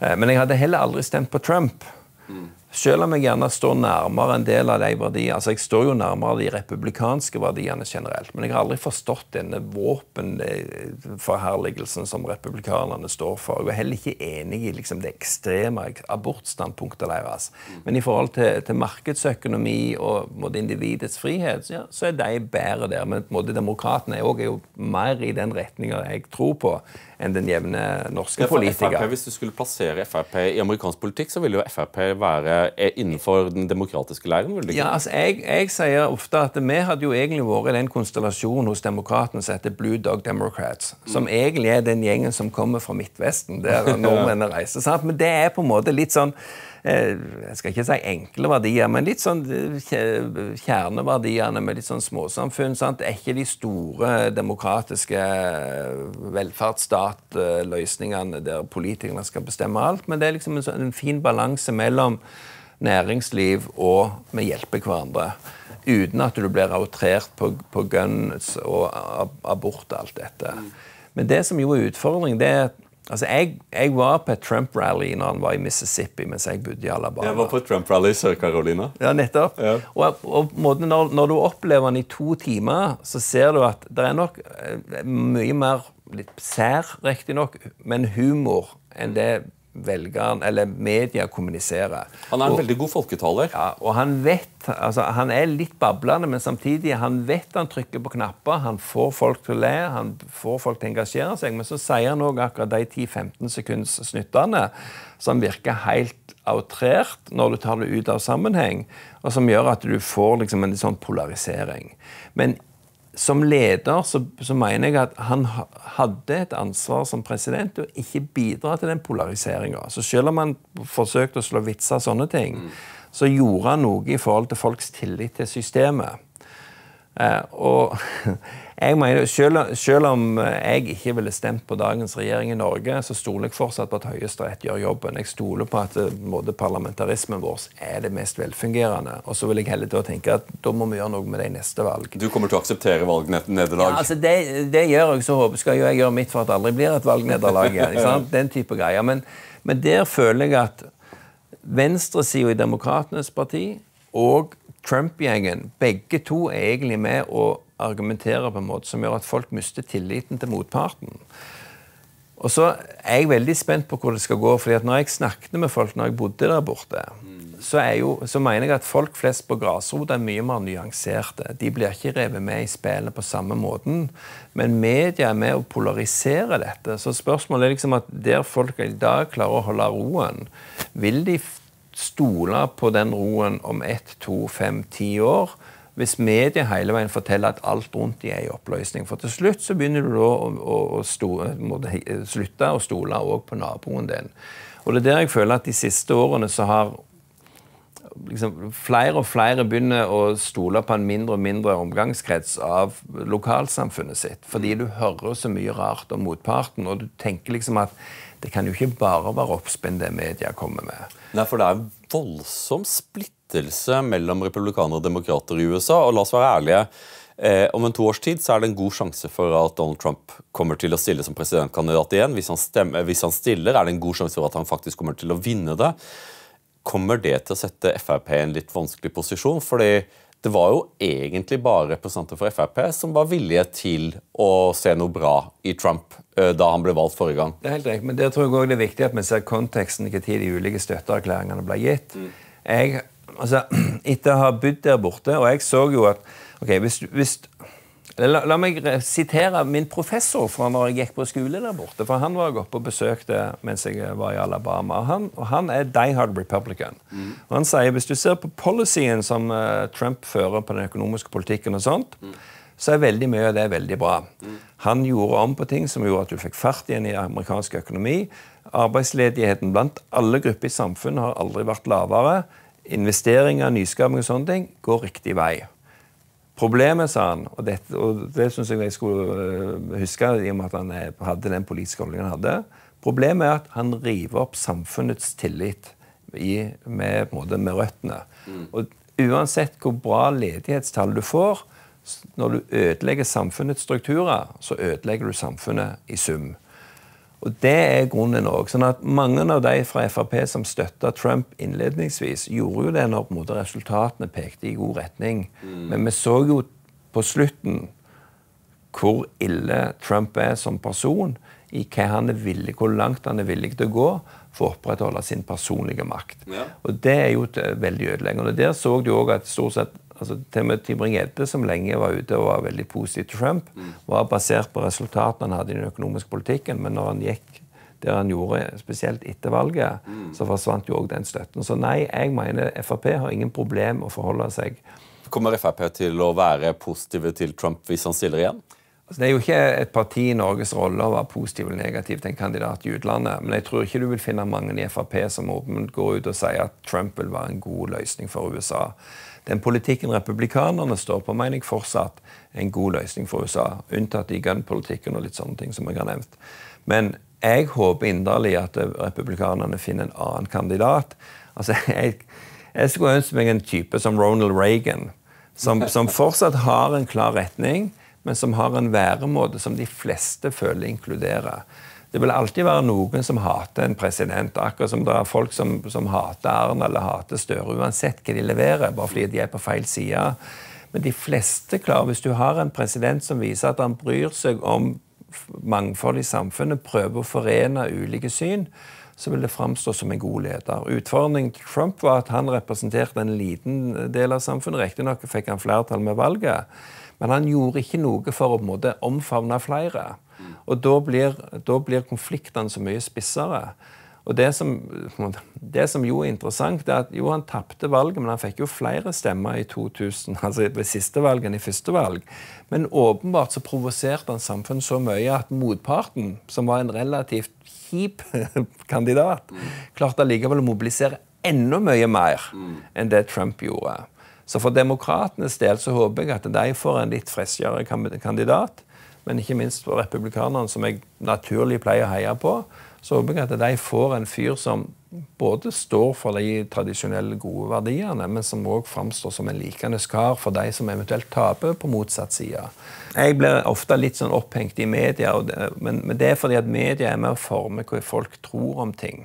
Uh, men jeg hadde heller aldri stemt på Trump. Mm. Selv om jeg gjerne står nærmere en del av de verdiene altså Jeg står jo nærmere de republikanske verdiene generelt, men jeg har aldri forstått denne våpenforherligelsen som republikanerne står for. Jeg er heller ikke enig i liksom, det ekstreme abortstandpunktet deres. Men i forhold til, til markedsøkonomi og måte, individets frihet, ja, så er de bedre der. Men måte, demokratene er jo mer i den retninga jeg tror på enn den jevne norske politiker. Hvis du skulle plassere Frp i amerikansk politikk, så ville jo Frp være er innenfor den demokratiske leiren? vil Ja, altså, jeg, jeg, sier ofte at vi hadde jo egentlig vært den konstellasjonen hos demokratene som heter Blue Dog Democrats, som mm. egentlig er den gjengen som kommer fra Midtvesten, der nordmennene reiser. Sant? Men det er på en måte litt sånn Eh, jeg skal ikke si enkle verdier, men litt sånn eh, kjerneverdiene med litt sånn småsamfunn. Sant? Er ikke de store demokratiske eh, velferdsstatløsningene der politikerne skal bestemme alt, men det er liksom en, sånn, en fin balanse mellom næringsliv og vi hjelper hverandre. Uten at du blir outrert på, på guns og abort og alt dette. Men det som jo er utfordringen, det er at Altså, jeg, jeg, var på et Trump-rally når han var i Mississippi mens jeg bodde i Alabama. Jeg var på et Trump-rally i Sør-Carolina. Ja, nettopp. Ja. Og, og når, når, du opplever han i to timer, så ser du at det er nok eh, mye mer litt sær, riktignok, men humor enn det velgeren, eller media kommuniserer. Han er en og, veldig god folketaler. Ja, og han vet altså, Han er litt bablende, men samtidig han vet han trykker på knapper. Han får folk til å le, han får folk til å engasjere seg. Men så sier han òg akkurat de 10-15 sekunds snuttene som virker helt outrert når du tar det ut av sammenheng, og som gjør at du får liksom en sånn polarisering. Men som leder så, så, mener jeg at han hadde et ansvar som president å ikke bidra til den polariseringa. Så selv om han forsøkte å slå vitser av sånne ting, mm. så gjorde han noe i forhold til folks tillit til systemet. Eh, og jeg mener, selv, selv, om jeg ikke ville stemt på dagens regjering i Norge, så stoler jeg fortsatt på at Høyesterett gjør jobben. Jeg stoler på at eh, måte, parlamentarismen vår er det mest velfungerende. Og så vil jeg heller til å tenke at da må vi gjøre noe med det i neste valg. Du kommer til å akseptere valgnederlag? Ja, altså det, det, gjør jeg. Så håper skal jo jeg gjøre mitt for at det aldri blir et valgnederlag. igjen. Den type greier. Men, men der føler jeg at venstresida i Demokratenes parti og Trump-gjengen, begge to er egentlig med å argumentere på en måte som gjør at folk mister tilliten til motparten. Og så er jeg veldig spent på hvor det skal gå. fordi at når jeg snakket med folk når jeg bodde der borte, så, jo, så mener jeg at folk flest på grasrota er mye mer nyanserte. De blir ikke revet med i spillet på samme måten. Men media er med å polarisere dette. Så spørsmålet er liksom at der folk i dag klarer å holde roen, vil de stole på den roen om ett, to, fem, ti år. Hvis media hele veien forteller at alt rundt de er i oppløsning. For til slutt så begynner du da å, å, å stole, slutte å stole òg på naboen din. Og det er der jeg føler at de siste årene så har liksom, flere og flere begynner å stole på en mindre og mindre omgangskrets av lokalsamfunnet sitt. Fordi du hører så mye rart om motparten, og du tenker liksom at det kan jo ikke bare være oppspinn det media kommer med. Nei, for det er voldsom splittelse mellom republikanere og demokrater i USA. Og la oss være ærlige, eh, om en to års tid så er det en god sjanse for at Donald Trump kommer til å stille som presidentkandidat igjen. Hvis han, stemmer, hvis han stiller, er det en god sjanse for at han faktisk kommer til å vinne det. Kommer det til å sette Frp i en litt vanskelig posisjon? Fordi det var jo egentlig bare representanter for Frp som var villige til å se noe bra i Trump eh, da han ble valgt forrige gang. Det er helt riktig, men der tror jeg også det er viktig at vi ser konteksten når de ulike støtteerklæringene ble gitt. Mm. Jeg, altså, etter å ha bodd der borte, og jeg så jo at ok, hvis, hvis La, la, meg sitere min professor fra når jeg gikk på skole der borte. For han var jeg oppe og besøkte mens jeg var i Alabama. Han, og han er die hard republican. Mm. Og han sier hvis du ser på policyen som uh, Trump fører på den økonomiske politikken, og sånt, mm. Så er veldig mye av det veldig bra. Han gjorde om på ting som gjorde at du fikk fart igjen i amerikansk økonomi. Arbeidsledigheten blant alle grupper i samfunnet har aldri vært lavere. Investeringer, nyskaping og sånne ting går riktig vei. Problemet, sa han, og, det, og det syns jeg jeg skulle eh, huske i og med at han hadde den politiske holdningen han hadde Problemet er at han river opp samfunnets tillit i, med, med, røttene. Mm. Og uansett hvor bra ledighetstall du får, når du ødelegger samfunnets strukturer, så ødelegger du samfunnet i sum. Og Det er grunnen òg. Sånn at mange av de fra Frp som støtta Trump innledningsvis, gjorde jo det når måte resultatene pekte i god retning. Mm. Men vi så jo på slutten hvor ille Trump er som person, i hva han er villig, hvor langt han er villig til å gå for å opprettholde sin personlige makt. Ja. Og Det er jo veldig ødeleggende. Der så du òg at stort sett altså Til og med Tybring-Gjedde, som lenge var ute og var veldig positiv til Trump, mm. var basert på resultatene han hadde i den økonomiske politikken. Men når han gikk der han gjorde, spesielt etter valget, mm. så forsvant jo òg den støtten. Så nei, jeg mener Frp har ingen problem å forholde seg. Kommer Frp til å være positive til Trump hvis han stiller igjen? Altså, det er jo ikke et parti i Norges rolle å være positiv eller negativ til en kandidat i utlandet. Men jeg tror ikke du vil finne mange i Frp som åpent går ut og sier at Trump vil være en god løsning for USA. Den politikken republikanerne står på, mener jeg fortsatt en god løsning for USA. Unntatt i gun-politikken og litt sånne ting som jeg har nevnt. Men jeg håper inderlig at republikanerne finner en annen kandidat. Altså, jeg, jeg skulle ønske meg en type som Ronald Reagan, som, som fortsatt har en klar retning, men som har en væremåte som de fleste føler inkluderer. Det vil alltid være noen som hater en president, akkurat som det er folk som, som hater Erna eller hater Støre, uansett hva de leverer, bare fordi de er på feil side. Men de fleste klarer, hvis du har en president som viser at han bryr seg om mangfold i samfunnet, prøver å forene ulike syn, så vil det framstå som en god leder. Utfordringen til Trump var at han representerte en liten del av samfunnet. Riktignok fikk han flertall med valget, men han gjorde ikke noe for å omfavne flere. Og da blir, da blir konfliktene så mye spissere. Og det som, det som, jo er interessant, er at jo, han tapte valget, men han fikk jo flere stemmer i 2000, altså ved siste valg enn i første valg. Men åpenbart så provoserte han samfunnet så mye at motparten, som var en relativt kjip kandidat, klarte allikevel å mobilisere enda mye mer enn det Trump gjorde. Så for demokratenes del så håper jeg at de får en litt friskere kandidat men ikke minst for republikanerne, som jeg naturlig pleier å heie på, så håper jeg at de får en fyr som både står for de tradisjonelle gode verdiene, men som òg framstår som en likende kar for de som eventuelt taper på motsatt side. Jeg blir ofte litt sånn opphengt i media, men det er fordi at media er med å forme hva folk tror om ting.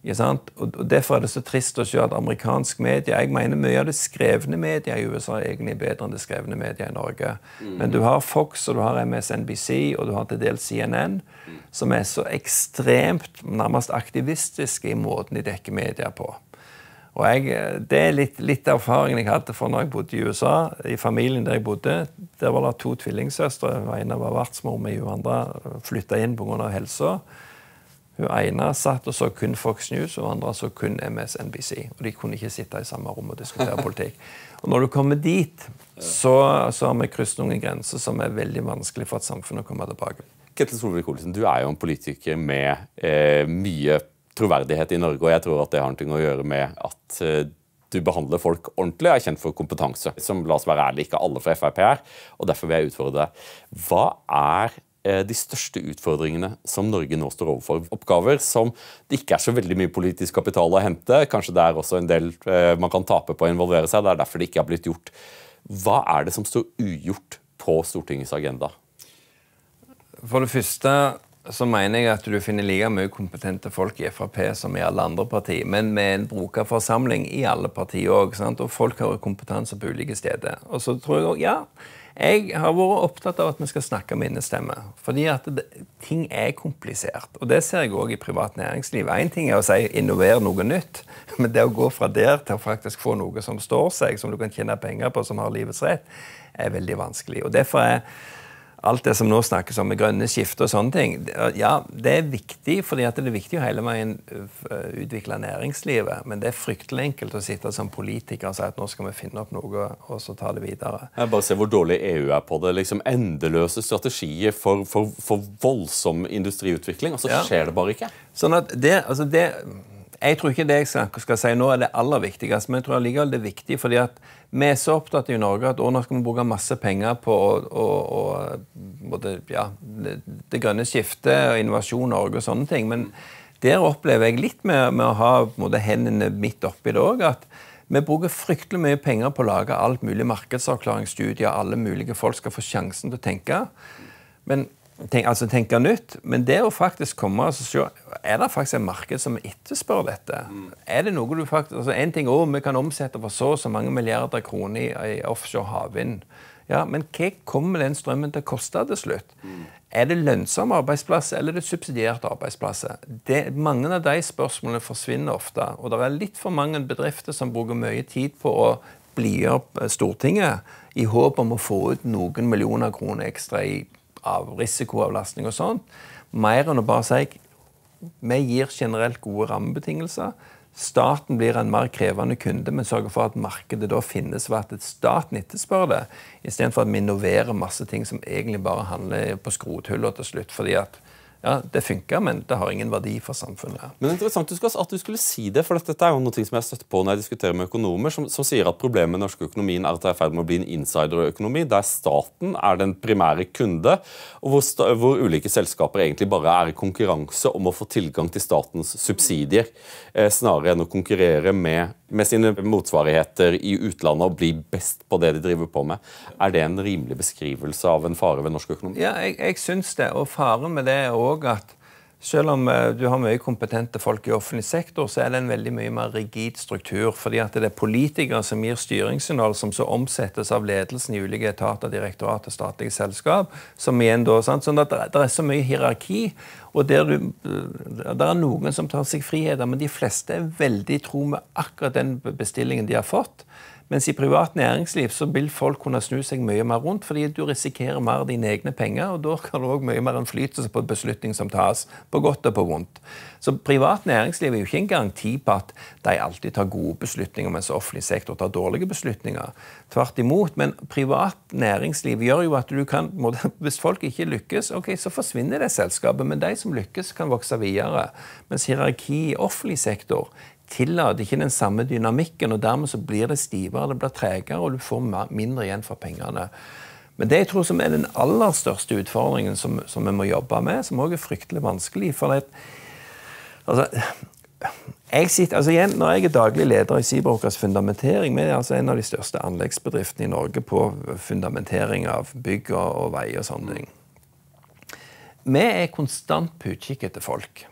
Og Derfor er det så trist å se at amerikansk media Jeg mener mye av det skrevne media i USA er egentlig bedre enn det skrevne media i Norge. Mm. Men du har Fox og du har MSNBC og du har til dels CNN, mm. som er så ekstremt nærmest aktivistiske i måten de dekker media på. Og jeg, Det er litt, litt erfaringen jeg hadde fra når jeg bodde i USA. I familien der jeg bodde, der var det to tvillingsøstre. Den ene var vertsmor med hun andre flytta inn pga. helsa. Hun ene satt og så kun Fox News, og andre så kun MSNBC. Og de kunne ikke sitte i samme rom og diskutere politikk. Og når du kommer dit, så, så har vi krysset noen grenser som er veldig vanskelig for et samfunn å komme tilbake. Ketil Solvik-Olsen, du er jo en politiker med eh, mye troverdighet i Norge, og jeg tror at det har noe å gjøre med at eh, du behandler folk ordentlig og er kjent for kompetanse. Som la oss være ærlig, ikke alle fra Frp er. og Derfor vil jeg utfordre deg. Hva er de største utfordringene som Norge nå står overfor. Oppgaver som det ikke er så veldig mye politisk kapital å hente. Kanskje det er også en del eh, man kan tape på å involvere seg. Det er derfor det ikke har blitt gjort. Hva er det som står ugjort på Stortingets agenda? For det første så mener jeg at du finner like mye kompetente folk i Frp som i alle andre partier, men med en brukerforsamling i alle partier òg. Og folk har kompetanse på ulike steder. Og så tror jeg òg ja, jeg har vært opptatt av at vi skal snakke med innestemme. Fordi at det, ting er komplisert. Og det ser jeg òg i privat næringsliv. Én ting er å si innovere noe nytt, men det å gå fra der til å faktisk få noe som står seg, som du kan tjene penger på, som har livets rett, er veldig vanskelig. Og derfor er alt det som nå snakkes om med grønne skifter og sånne ting, ja, det er viktig, fordi det er viktig å hele veien øh, utvikle næringslivet. Men det er fryktelig enkelt å sitte som politiker og si at nå skal vi finne opp noe og så ta det videre. Jeg bare se hvor dårlig EU er på det. liksom Endeløse strategier for, for, for voldsom industriutvikling, og så ja. skjer det bare ikke. Sånn at det, altså det jeg tror ikke det jeg skal, skal, si nå er det aller viktigste, men jeg tror allikevel det er viktig. fordi at vi er så opptatt i Norge at nå skal vi bruke masse penger på å, å, både, ja, det, det, grønne skiftet og Innovasjon Norge og sånne ting. Men der opplever jeg litt med, med å ha måte, hendene midt oppi det òg, at vi bruker fryktelig mye penger på å lage alt mulig markedsavklaringsstudier. Alle mulige folk skal få sjansen til å tenke. Men tenk, altså tenke nytt. Men det å faktisk komme og se Er det faktisk et marked som etterspør dette? Mm. Er det noe du faktisk, altså En ting er vi kan omsette for så og så mange milliarder kroner i, i offshore havvind. Ja, Men hva kommer den strømmen til å koste til slutt? Mm. Er det lønnsomme arbeidsplasser eller er det subsidierte arbeidsplasser? Det, mange av de spørsmålene forsvinner ofte. Og det er litt for mange bedrifter som bruker mye tid på å blidgjøre opp Stortinget i håp om å få ut noen millioner kroner ekstra i av risikoavlastning og sånt, mer enn å bare si vi gir generelt gode rammebetingelser. Staten blir en mer krevende kunde, men sørger for at markedet da finnes ved at staten etterspør det, istedenfor at vi innoverer masse ting som egentlig bare handler på skrothullene til slutt. fordi at ja, det funker, men det har ingen verdi for samfunnet. Men er interessant at du skulle si det, for dette er jo noe som jeg støtter på når jeg diskuterer med økonomer, som, som sier at problemet med den norske økonomien er at det er i ferd med å bli en insiderøkonomi, der staten er den primære kunde, og hvor, hvor, ulike selskaper egentlig bare er i konkurranse om å få tilgang til statens subsidier, eh, snarere enn å konkurrere med, med sine motsvarigheter i utlandet og bli best på det de driver på med. Er det en rimelig beskrivelse av en fare ved norsk økonomi? Ja, jeg, jeg syns det. Og faren med det er òg at selv om eh, du har mye kompetente folk i offentlig sektor, så er det en veldig mye mer rigid struktur. fordi at det er politikere som gir styringssignal som så omsettes av ledelsen i ulike etater, direktorat og statlige selskap. som igjen da, sant? Sånn at det er så mye hierarki. Og der du, der Det er noen som tar seg friheter, men de fleste er veldig tro med akkurat den bestillingen de har fått. Mens i privat næringsliv så vil folk kunne snu seg mye mer rundt, fordi du risikerer mer dine egne penger, og da kan du òg mye mer innflytelse på beslutning som tas, på godt og på vondt. Så privat næringsliv er jo ikke en garanti på at de alltid tar gode beslutninger, mens offentlig sektor tar dårlige beslutninger. Tvert imot. Men privat næringsliv gjør jo at du kan Hvis folk ikke lykkes, ok, så forsvinner det selskapet, men de som lykkes, kan vokse videre. Mens hierarki i offentlig sektor tillater ikke den samme dynamikken, og dermed så blir det stivere, det blir tregere, og du får mindre igjen for pengene. Men det jeg tror som er den aller største utfordringen som, som vi må jobbe med, som òg er fryktelig vanskelig for det, altså, jeg sitter, altså igjen, Når jeg er daglig leder i Cyberokers fundamentering, vi er altså en av de største anleggsbedriftene i Norge på fundamentering av bygg og, og vei og sånne ting. Vi er konstant på utkikk etter folk.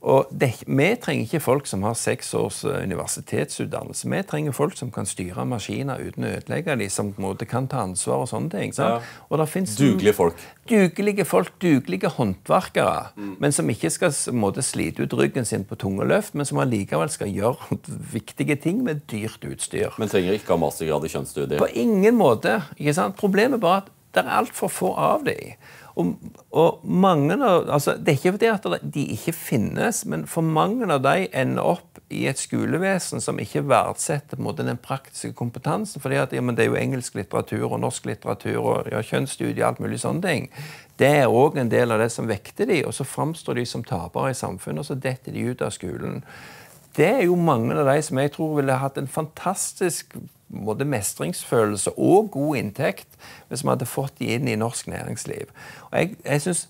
Og det, Vi trenger ikke folk som har seks års eh, universitetsutdannelse. Vi trenger folk som kan styre maskiner uten å ødelegge dem, som på en måte kan ta ansvar og sånne ting. Ja. Og dugelige folk. Dugelige folk, dugelige håndverkere. Mm. Men som ikke skal måte, slite ut ryggen sin på tunge løft, men som allikevel skal gjøre viktige ting med dyrt utstyr. Men trenger ikke ha mastergrad i kjønnsstudier? På ingen måte. ikke sant? Problemet er bare at det er altfor få av dem. Og, og mange av, altså, Det er ikke fordi at de ikke finnes, men for mange av de ender opp i et skolevesen som ikke verdsetter måte, den praktiske kompetansen. at ja, Det er jo engelsk litteratur og norsk litteratur og ja, kjønnsstudier og alt mulig sånne ting. Det er òg en del av det som vekter de, og så framstår de som tapere i samfunnet, og så detter de ut av skolen. Det er jo mange av de som jeg tror ville hatt en fantastisk både mestringsfølelse og god inntekt hvis vi hadde fått de inn i norsk næringsliv. Og jeg, jeg synes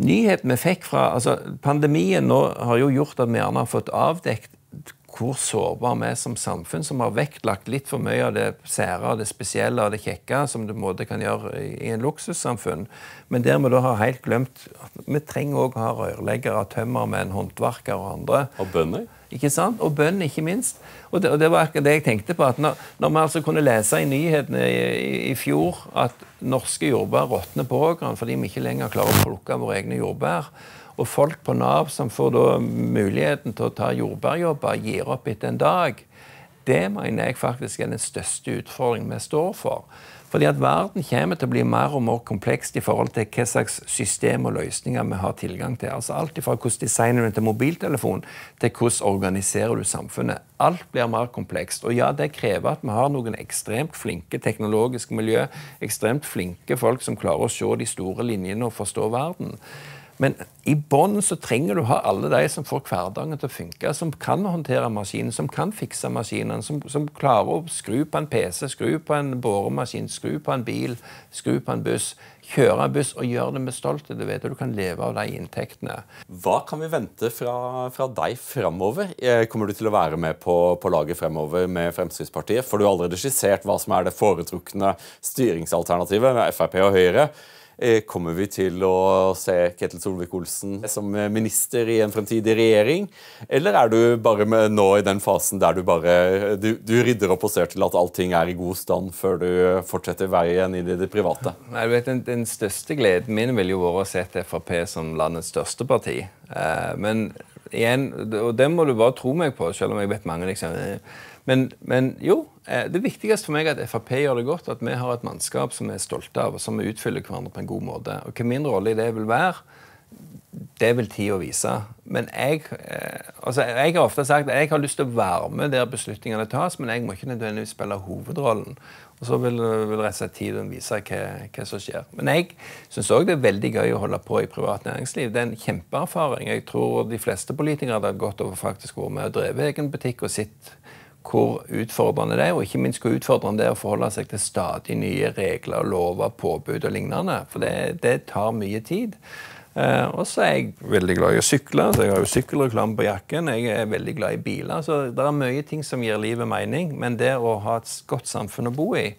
Nyheten vi fikk fra altså Pandemien nå har jo gjort at vi gjerne har fått avdekt hvor sårbare vi er som samfunn, som har vektlagt litt for mye av det sære, det spesielle og det kjekke som du måte kan gjøre i en luksussamfunn. Men der vi da har helt glemt at vi trenger òg å ha rørleggere, tømmermenn, håndverkere og andre. Og bønder? Ikke sant? Og bønn, ikke minst. Og det, og det var akkurat det jeg tenkte på. at Når, når vi altså kunne lese i nyhetene i, i, i fjor at norske jordbær råtner på åkrene fordi vi ikke lenger klarer å plukke våre egne jordbær, og folk på Nav som får da muligheten til å ta jordbærjobber, gir opp etter en dag, det mener jeg faktisk er den største utfordringen vi står for. Fordi at verden kommer til å bli mer og mer komplekst i forhold til hva slags system og løsninger vi har tilgang til. Altså Alt fra hvordan designer du til mobiltelefon, til hvordan organiserer du samfunnet. Alt blir mer komplekst. Og ja, det krever at vi har noen ekstremt flinke teknologiske miljø, ekstremt flinke folk som klarer å se de store linjene og forstå verden. Men i bunnen så trenger du ha alle de som får hverdagen til å funke, som kan håndtere maskinen, som kan fikse maskinen, som, som, klarer å skru på en PC, skru på en boremaskin, skru på en bil, skru på en buss, kjøre en buss og gjøre det med stolthet. Du vet, og du kan leve av de inntektene. Hva kan vi vente fra, fra deg framover? Eh, kommer du til å være med på, på laget fremover med Fremskrittspartiet? For du har allerede skissert hva som er det foretrukne styringsalternativet med Frp og Høyre. Eh, kommer vi til å se Ketil Solvik-Olsen som minister i en fremtidig regjering? Eller er du bare nå i den fasen der du bare du, du rydder opp og ser til at allting er i god stand, før du fortsetter veien inn i det private? Nei, du vet, den, den største gleden min ville jo vært å se Frp som landets største parti. Eh, men igjen, og det må du bare tro meg på, selv om jeg vet mange liksom men, men, jo, eh, det viktigste for meg er at Frp gjør det godt, at vi har et mannskap som vi er stolte av, og som vi utfyller hverandre på en god måte. Og Hva min rolle i det vil være, det vil tida vise. Men jeg, eh, altså jeg har ofte sagt at jeg har lyst til å være med der beslutningene tas, men jeg må ikke nødvendigvis spille hovedrollen. Og Så vil, vil rett og slett tiden vise hva, hva, som skjer. Men jeg syns òg det er veldig gøy å holde på i privat næringsliv. Det er en kjempeerfaring. Jeg tror de fleste politikere hadde gått over faktisk være med og drevet egen butikk og sett hvor utfordrende det er, og ikke minst hvor utfordrende det er å forholde seg til stadig nye regler, lover, påbud og lignende. For det, det tar mye tid. Eh, og så er jeg veldig glad i å sykle, så jeg har jo sykkelreklame på jakken. Jeg er veldig glad i biler. Så det er mye ting som gir livet mening. Men det å ha et godt samfunn å bo i,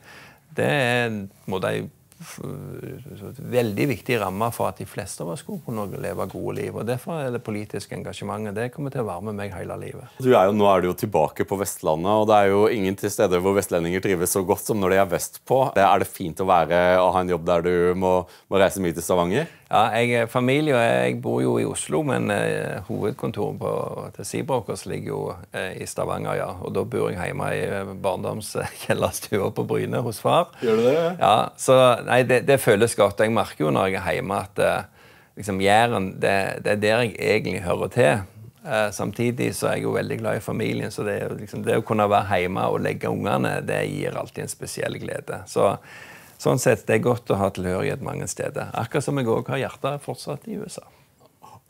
det er må de veldig viktig ramme for at de fleste av oss skulle kunne leve gode liv. og Derfor er det politiske engasjementet det kommer til å være med meg hele livet. Er jo, nå er du jo tilbake på Vestlandet, og det er jo ingen til steder hvor vestlendinger trives så godt som når de er vestpå. Er det fint å være og ha en jobb der du må, må reise mye til Stavanger? Ja, jeg er familie, og jeg bor jo i Oslo, men eh, hovedkontoret på, til Seabrokers ligger jo eh, i Stavanger, ja. Og da bor jeg hjemme i eh, barndomskjellerstua på Bryne hos far. Gjør du det? Ja, så nei, det, det, føles godt. Jeg merker jo når jeg er hjemme at eh, liksom, Jæren, det, det, er der jeg egentlig hører til. Eh, samtidig så er jeg jo veldig glad i familien, så det, liksom, det å kunne være hjemme og legge ungene, det gir alltid en spesiell glede. Så Sånn sett, Det er godt å ha tilhørighet mange steder. Akkurat som jeg òg har hjertet fortsatt i USA.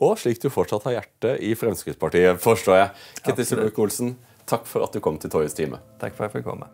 Og slik du fortsatt har hjertet i Fremskrittspartiet, forstår jeg. Ketil Solvik-Olsen, takk for at du kom til Torjus time. Takk for at jeg fikk komme.